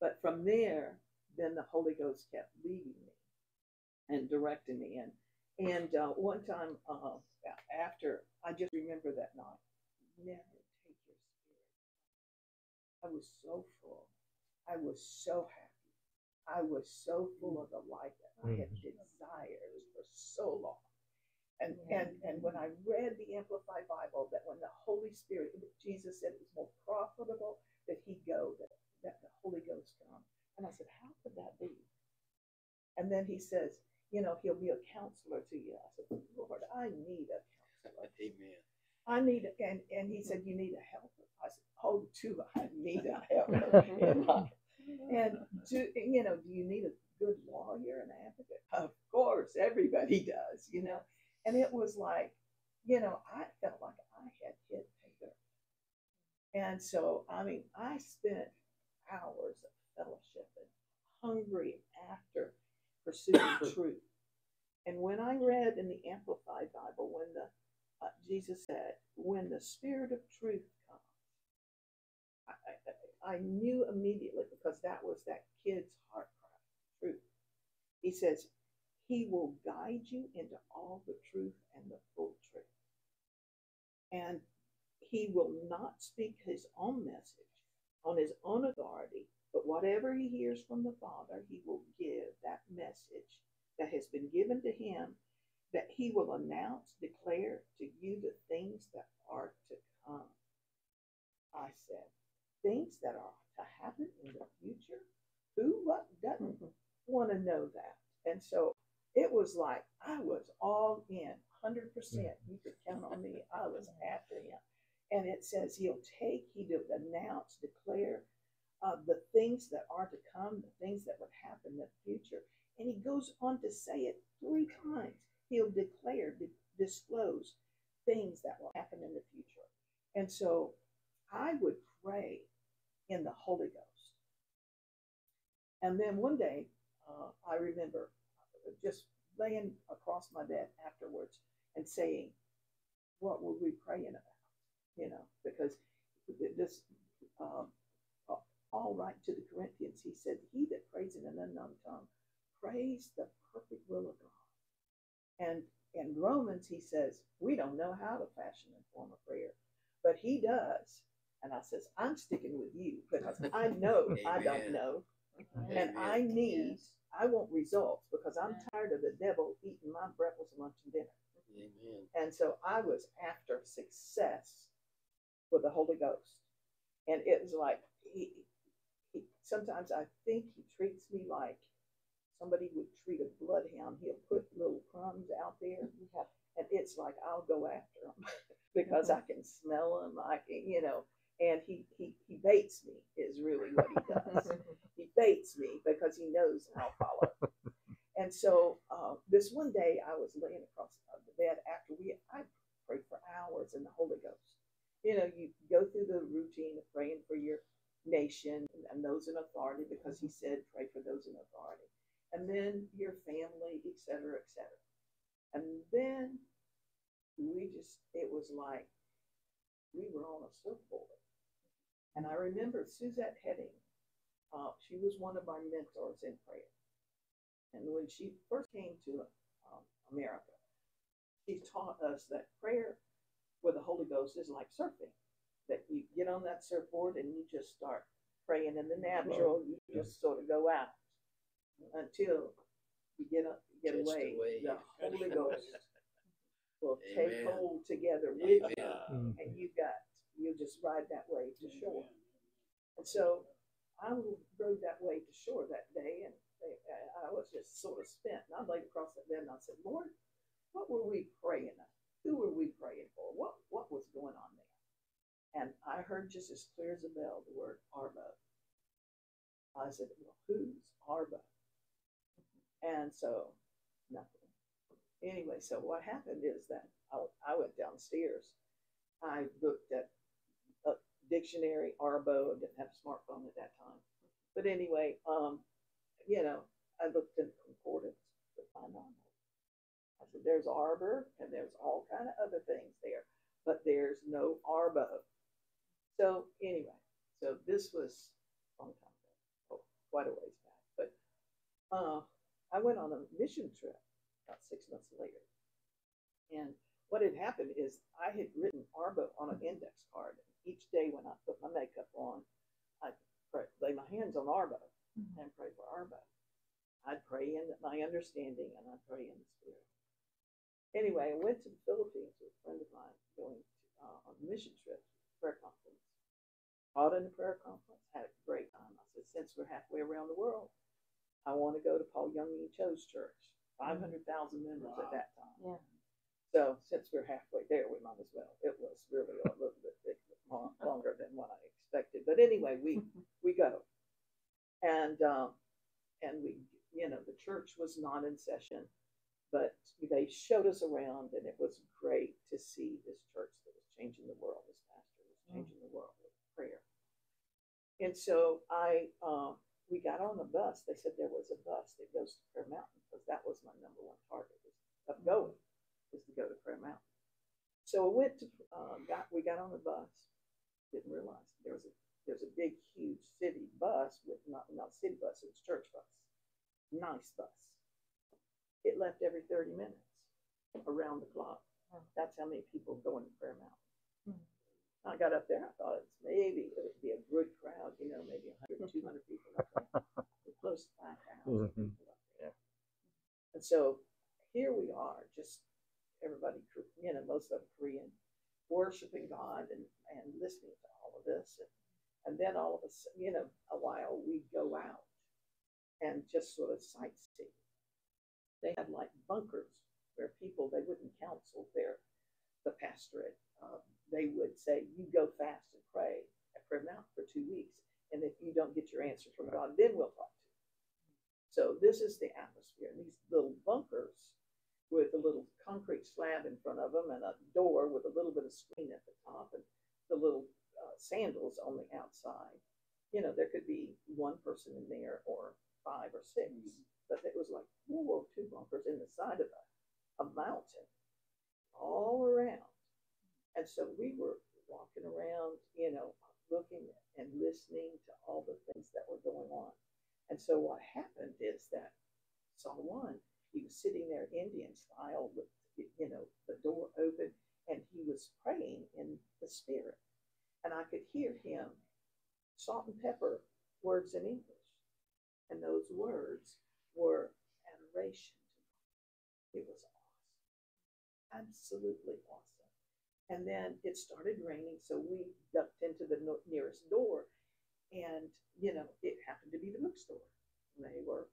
But from there, then the Holy Ghost kept leading me and directing me. And and uh, one time uh, after, I just remember that night. Never take your spirit. I was so full. I was so happy. I was so full of the life that I had mm. desired for so long. And, and, and when I read the Amplified Bible, that when the Holy Spirit, Jesus said it was more profitable that he go, that, that the Holy Ghost come. And I said, how could that be? And then he says, you know, he'll be a counselor to you. I said, Lord, I need a counselor. Amen. I need, a, and, and he said, you need a helper. I said, oh, too, <laughs> I need a <laughs> my and do you know, do you need a good lawyer and advocate? Of course, everybody does, you know. And it was like, you know, I felt like I had hit pay. And so, I mean, I spent hours of fellowship and hungry after pursuing <coughs> truth. And when I read in the Amplified Bible, when the uh, Jesus said, "When the Spirit of Truth comes," I, I, knew immediately because that was that kid's heart cry. Truth. He says, "He will guide you into all the truth and the full truth." And he will not speak his own message on his own authority, but whatever he hears from the Father, he will give that message that has been given to him, that he will announce, declare to you the things that are to come. I said, things that are to happen in the future? Who what doesn't want to know that? And so it was like I was all in, 100%. You could count on me. I was after him. And it says he'll take, he will announce, declare uh, the things that are to come, the things that would happen in the future. And he goes on to say it three times. He'll declare, di- disclose things that will happen in the future. And so I would pray in the Holy Ghost. And then one day, uh, I remember just laying across my bed afterwards and saying, What were we praying about? You know, because this, um, all right to the Corinthians, he said, He that prays in an unknown tongue prays the perfect will of God. And in Romans, he says, We don't know how to fashion and form a prayer, but he does. And I says, I'm sticking with you because I know <laughs> I don't Amen. know. And I need, I want results because I'm tired of the devil eating my breakfast, lunch, and dinner. Amen. And so I was after success with the Holy Ghost. And it was like, he, he, sometimes I think he treats me like somebody would treat a bloodhound. He'll put little crumbs out there. Mm-hmm. And it's like, I'll go after him <laughs> because I mm-hmm. can smell him. I can, you know, and he, he, he baits me is really what he does. <laughs> he baits me because he knows I'll follow. <laughs> and so uh, this one day I was laying across the bed after we, I prayed for hours in the Holy Ghost. You know, you go through the routine of praying for your nation and those in authority because he said pray for those in authority. And then your family, et cetera, et cetera. And then we just, it was like we were on a surfboard. And I remember Suzette Hattingh, uh, she was one of our mentors in prayer. And when she first came to um, America, she taught us that prayer with the Holy Ghost is like surfing. That you get on that surfboard and you just start praying in the natural, you just sort of go out until you get up, get Just away. away. The Holy Ghost will take hold together with you, and you got you just ride that wave to shore. And so I rode that wave to shore that day, and they, I I was just sort of spent. And I laid across that bed and I said, Lord, what were we praying? Who were we praying for? What what was going on there? And I heard just as clear as a bell the word Arba. I said, Well, who's Arba? And so nothing. Anyway, so what happened is that I, I went downstairs. I looked at dictionary, Arbo. I didn't have a smartphone at that time. But anyway, um, you know, I looked in concordance to find out. I said, there's arbor and there's all kind of other things there, but there's no arbo. So anyway, so this was a long time ago, oh, quite a ways back. But uh, I went on a mission trip about six months later. And what had happened is I had written Arbo on an index card. Each day when I put my makeup on, I'd pray, lay my hands on Arbo and pray for Arbo. I'd pray in my understanding and I'd pray in the spirit. Anyway, I went to the Philippines with a friend of mine going to, uh, on a mission trip, prayer conference. Taught in the prayer conference, had a great time. I said, since we're halfway around the world, I want to go to Paul Yonggi Cho's church. 500,000 members at that time. Yeah. So since we're halfway there, we might as well. It was really a little bit longer than what I expected. But anyway, we we go, and um, and we you know the church was not in session, but they showed us around, and it was great to see this church that was changing the world. This pastor was changing the world with prayer. And so I um, we got on a bus. They said there was a bus that goes to Prayer Mountain because that was my number one target was of going is to go to Prayer Mountain. So I went to uh, got we got on the bus. Didn't realize there was a there's a big huge city bus with not not city bus, it was church bus. Nice bus. It left every 30 minutes around the clock. That's how many people go into Prayer Mountain. I got up there, I thought it's maybe it would be a good crowd, you know, maybe 100, <laughs> 200 people up there. Close to 5,000 Mhm. people up there. And so here we are, just everybody, you know, most of them Korean, worshiping God and, and listening to all of this. And, and then all of a sudden, you know, a while we go out and just sort of sightsee. They had like bunkers where people, they wouldn't counsel their, the pastorate. Um, they would say, you go fast and pray at Prayer Mountain for two weeks. And if you don't get your answer from God, then we'll talk to you. So this is the atmosphere. These little bunkers with a little concrete slab in front of them and a door with a little bit of screen at the top and the little uh, sandals on the outside. You know, there could be one person in there or five or 6 but it was like four or two bunkers in the side of a, a mountain all around. And so we were walking around, you know, looking and listening to all the things that were going on. And so what happened is that saw one he was sitting there Indian style with you know the door open and he was praying in the spirit. And I could hear him salt and pepper words in English. And those words were adoration to God. It was awesome. Absolutely awesome. And then it started raining so we ducked into the nearest door. And you know it happened to be the bookstore. They were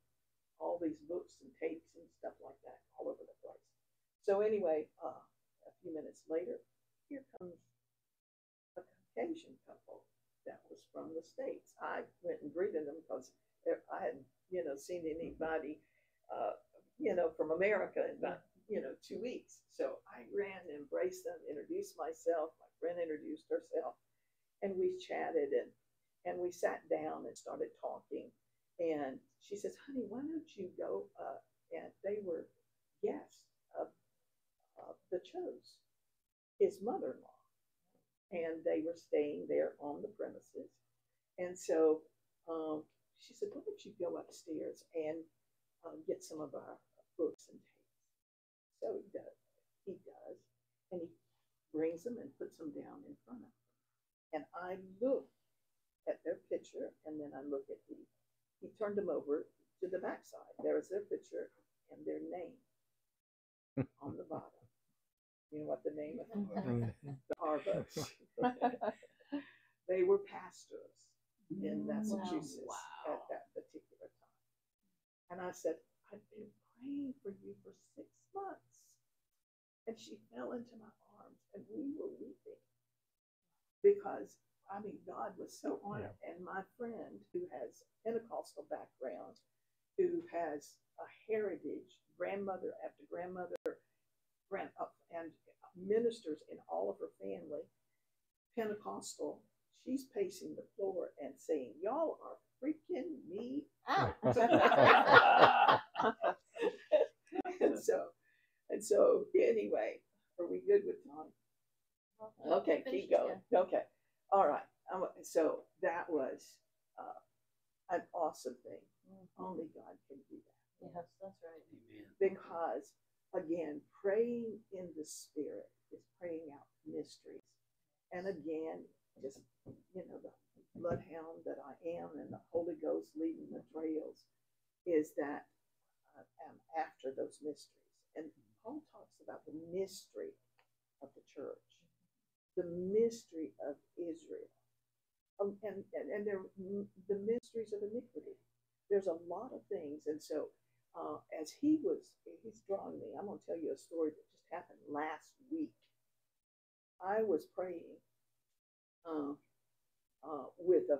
all these books and tapes and stuff like that all over the place. So anyway, uh, a few minutes later, here comes a Caucasian couple that was from the states. I went and greeted them because I hadn't, you know, seen anybody, uh, you know, from America in about, you know, two weeks. So I ran and embraced them, introduced myself. My friend introduced herself, and we chatted and and we sat down and started talking and she says, honey, why don't you go? Uh, and they were guests of, of the Cho's, his mother in law. And they were staying there on the premises. And so um, she said, why don't you go upstairs and um, get some of our books and tapes? So he does. He does. And he brings them and puts them down in front of them. And I look at their picture and then I look at the he turned them over to the backside. There was their picture and their name <laughs> on the bottom. You know what the name of <laughs> the Arbos. <laughs> they were pastors in mm. Massachusetts Wow. at that particular time. And I said, I've been praying for you for six months. And she fell into my arms and we were weeping because I mean, God was so on it. And my friend who has Pentecostal background, who has a heritage, grandmother after grandmother, grand, uh, and ministers in all of her family, Pentecostal, she's pacing the floor and saying, Y'all are freaking me out. <laughs> and so, and so anyway, are we good with time? Okay, keep going. Okay. All right. Um, so that was uh, an awesome thing. Only God can do that. Yes, that's right. Amen. Because, again, praying in the Spirit is praying out mysteries. And again, just, you know, the bloodhound that I am and the Holy Ghost leading the trails is that uh, I'm after those mysteries. And Paul talks about the mystery of the church, the mystery of Israel, um, and, and, and there, the mysteries of iniquity. There's a lot of things. And so, uh, as he was, he's drawing me, I'm going to tell you a story that just happened last week. I was praying uh, uh, with a,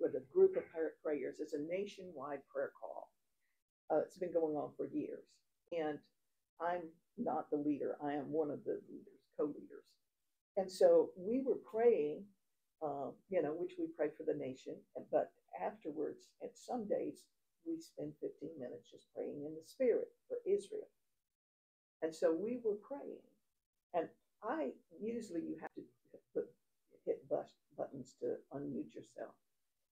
with a group of prayers. It's a nationwide prayer call. Uh, it's been going on for years, and I'm not the leader. I am one of the leaders, co-leaders, and so we were praying. Uh, you know, which we pray for the nation, but afterwards, at some days, we spend 15 minutes just praying in the spirit for Israel. And so we were praying, and I usually you have to put, hit bus, buttons to unmute yourself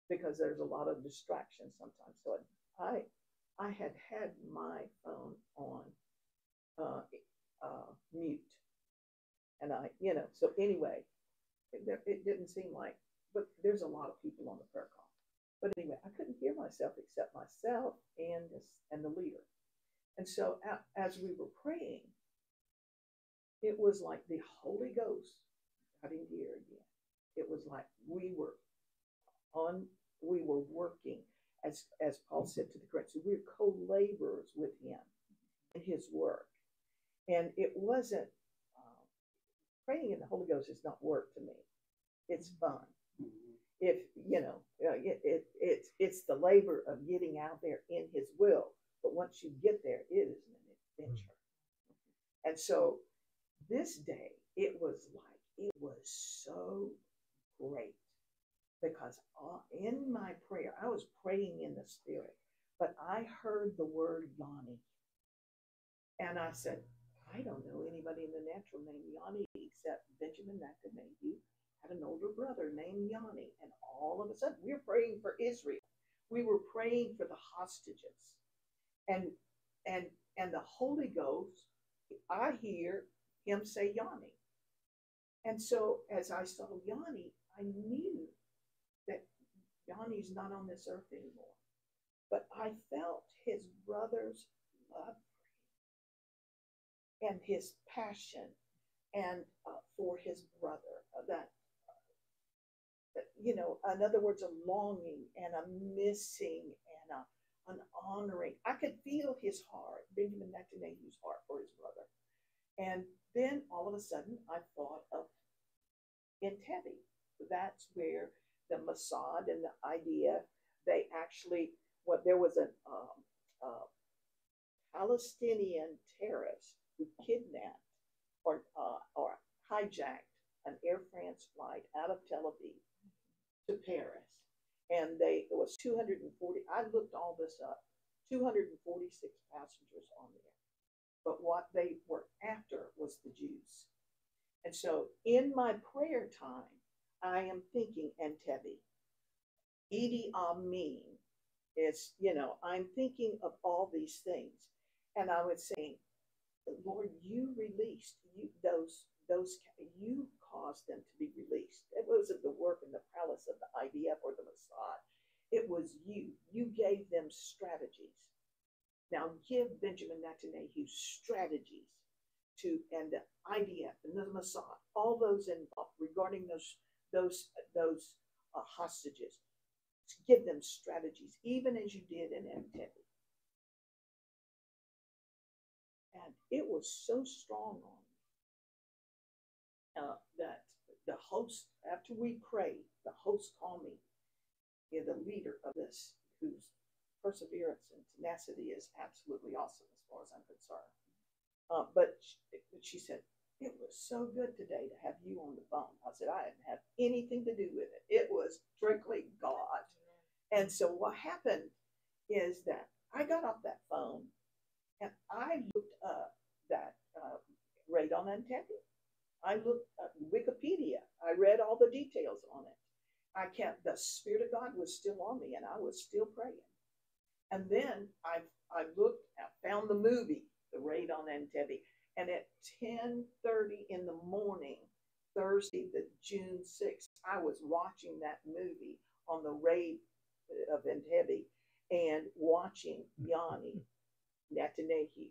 because there's a lot of distraction sometimes. So I I had had my phone on uh, uh, mute, and I you know so anyway, it, it didn't seem like, but there's a lot of people on the prayer call. But anyway, I couldn't hear myself except myself and this, and the leader. And so as we were praying, it was like the Holy Ghost got in gear again. It was like we were on we were working, as, as Paul said to the Corinthians, we we're co laborers with him in his work. And it wasn't, praying in the Holy Ghost is not work to me, it's mm-hmm. fun. Mm-hmm. If you know, uh, it, it, it's it's the labor of getting out there in His will. But once you get there, it is an adventure. Mm-hmm. And so, this day, it was like it was so great because uh, in my prayer, I was praying in the spirit, but I heard the word Yanni. And I said, I don't know anybody in the natural named Yanni except Benjamin Netanyahu had an older brother named Yanni. And all of a sudden, we we're praying for Israel. We were praying for the hostages. And and and the Holy Ghost, I hear him say Yanni. And so as I saw Yanni, I knew that Yanni's not on this earth anymore. But I felt his brother's love and his passion and uh, for his brother. Uh, that, uh, you know, in other words, a longing and a missing and a, an honoring. I could feel his heart, Benjamin Netanyahu's heart for his brother. And then all of a sudden, I thought of Entebbe. That's where the Mossad and the IDF. They actually, what there was a um, Palestinian terrorist who kidnapped or uh, or hijacked an Air France flight out of Tel Aviv to Paris, and they it was 240. I looked all this up. 246 passengers on there. But what they were after was the Jews. And so in my prayer time, I am thinking Entebbe. Idi Amin is, you know, I'm thinking of all these things. And I was saying, Lord, you released you those those you caused them to be released. It wasn't the work and the prowess of the IDF or the Mossad. It was you. You gave them strategies. Now give Benjamin Netanyahu strategies to and the IDF and the Mossad, all those involved regarding those those those uh, hostages. Give them strategies, even as you did in Entebbe. It was so strong on me uh, that the host, after we prayed, the host called me, yeah, the leader of this, whose perseverance and tenacity is absolutely awesome as far as I'm concerned. Uh, but she, she said, it was so good today to have you on the phone. I said, I didn't have anything to do with it. It was strictly God. And so what happened is that I got off that phone and I looked up that uh, raid on Entebbe. I looked up Wikipedia. I read all the details on it. I kept the Spirit of God was still on me, and I was still praying. And then I I looked, I found the movie, the Raid on Entebbe, and at 10:30 in the morning, Thursday, the June 6th, I was watching that movie on the raid of Entebbe and watching <laughs> Yanni Netanyahu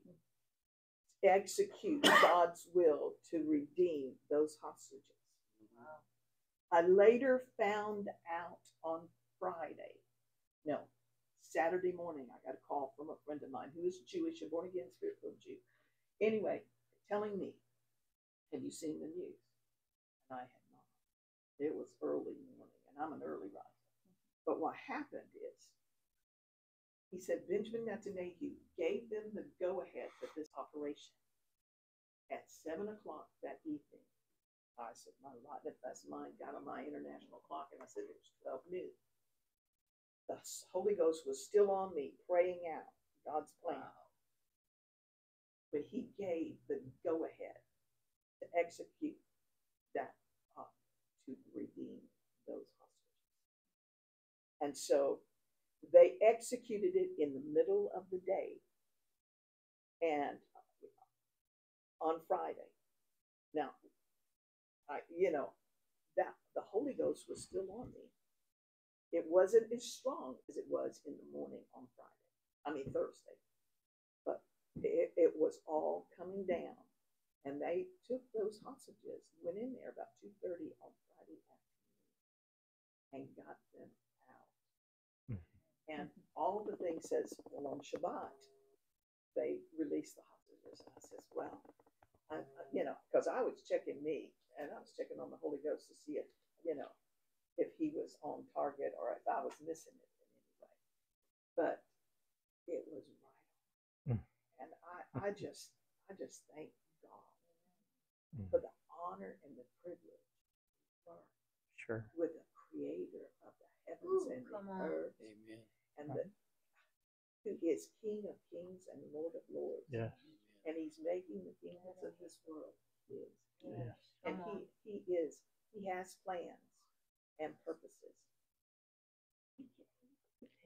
execute God's will to redeem those hostages. I later found out on Friday, no, Saturday morning, I got a call from a friend of mine who is Jewish, a born again spiritual Jew. Anyway, telling me, Have you seen the news? And I had not. It was early morning, and I'm an early riser. But what happened is, he said Benjamin Netanyahu gave them the go ahead for this operation at seven o'clock that evening. I said, My lot, that's mine, got on my international clock, and I said it was 12 noon. The Holy Ghost was still on me, praying out God's plan. But he gave the go ahead to execute that uh, to redeem those hostages. And so they executed it in the middle of the day and on Friday. Now, I, you know, that the Holy Ghost was still on me. It wasn't as strong as it was in the morning on Friday. I mean Thursday, but it, it was all coming down, and they took those hostages, went in there about two thirty on Friday afternoon, and got them. And all the thing says, well, on Shabbat, they release the hostages. And I says, well, I, I- you know, because I was checking me and I was checking on the Holy Ghost to see if, you know, if he was on target or if I was missing it in any way. But it was right. Mm. And I, I just, I just thank God Mm. for the honor and the privilege to Sure. with the creator of the heavens Ooh, and the on. earth Amen. And the who is King of Kings and Lord of Lords. Yes. And he's making the kingdoms of this world his. Yes. And he, he is, he has plans and purposes.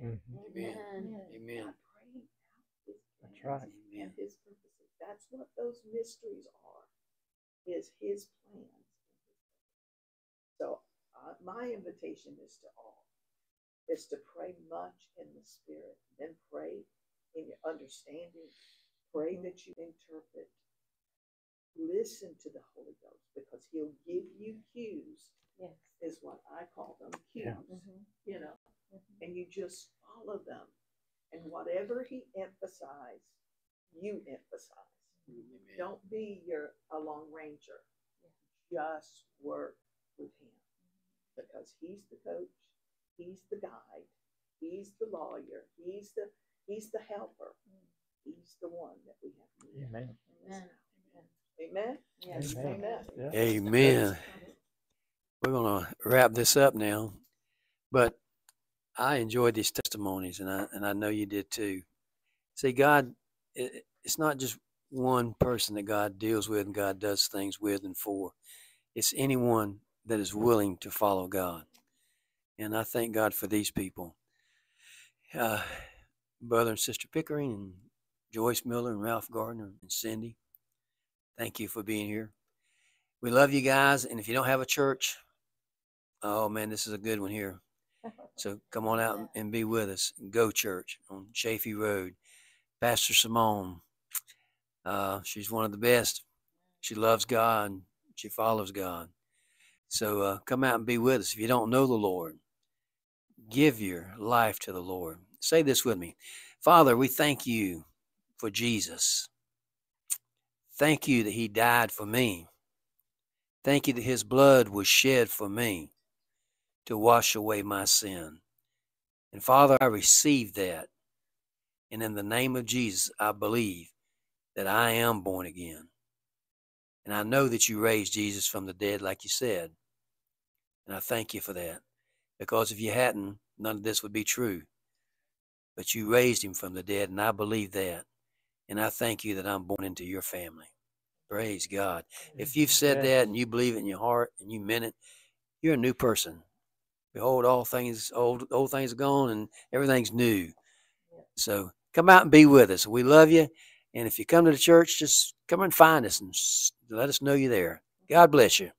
Mhm. Amen. Amen. God praying out That's plans right. and his purposes. That's what those mysteries are, is his plans. and his. So uh, my invitation is to all, is to pray much in the spirit, then pray in your understanding, pray that you interpret, listen to the Holy Ghost because he'll give you cues, Yes. is what I call them cues, Yeah. Mhm. you know, Mhm. and you just follow them. And whatever he emphasized, you emphasize. Amen. Don't be your a long ranger. Just work with him because he's the coach, he's the guide, he's the lawyer, he's the he's the helper. He's the one that we have Amen. Amen. Amen. Yes. Amen. Amen. Amen. We're going to wrap this up now, but I enjoyed these testimonies, and I and I know you did too. See, God, it, it's not just one person that God deals with and God does things with and for. It's anyone that is willing to follow God, and I thank God for these people, uh, brother and sister Pickering, and Joyce Miller, and Ralph Gardner, and Cindy. Thank you for being here. We love you guys, and if you don't have a church, oh man, this is a good one here. So come on out and- be with us. Go Church on Chaffee Road. Pastor Simone, uh, she's one of the best. She loves God. She follows God. So uh, come out and be with us. If you don't know the Lord, give your life to the Lord. Say this with me Father, we thank you for Jesus. Thank you that He died for me. Thank you that His blood was shed for me to wash away my sin. And Father, I receive that. And in the name of Jesus, I believe that I am born again. And I know that you raised Jesus from the dead, like you said. And I thank you for that. Because if you hadn't, none of this would be true. But you raised him from the dead, and I believe that. And I thank you that I'm born into your family. Praise God. If you've said that and you believe it in your heart and you meant it, you're a new person. Behold, all things old old things are gone and everything's new. So come out and be with us. We love you. And if you come to the church, just come and find us and let us know you're there. God bless you.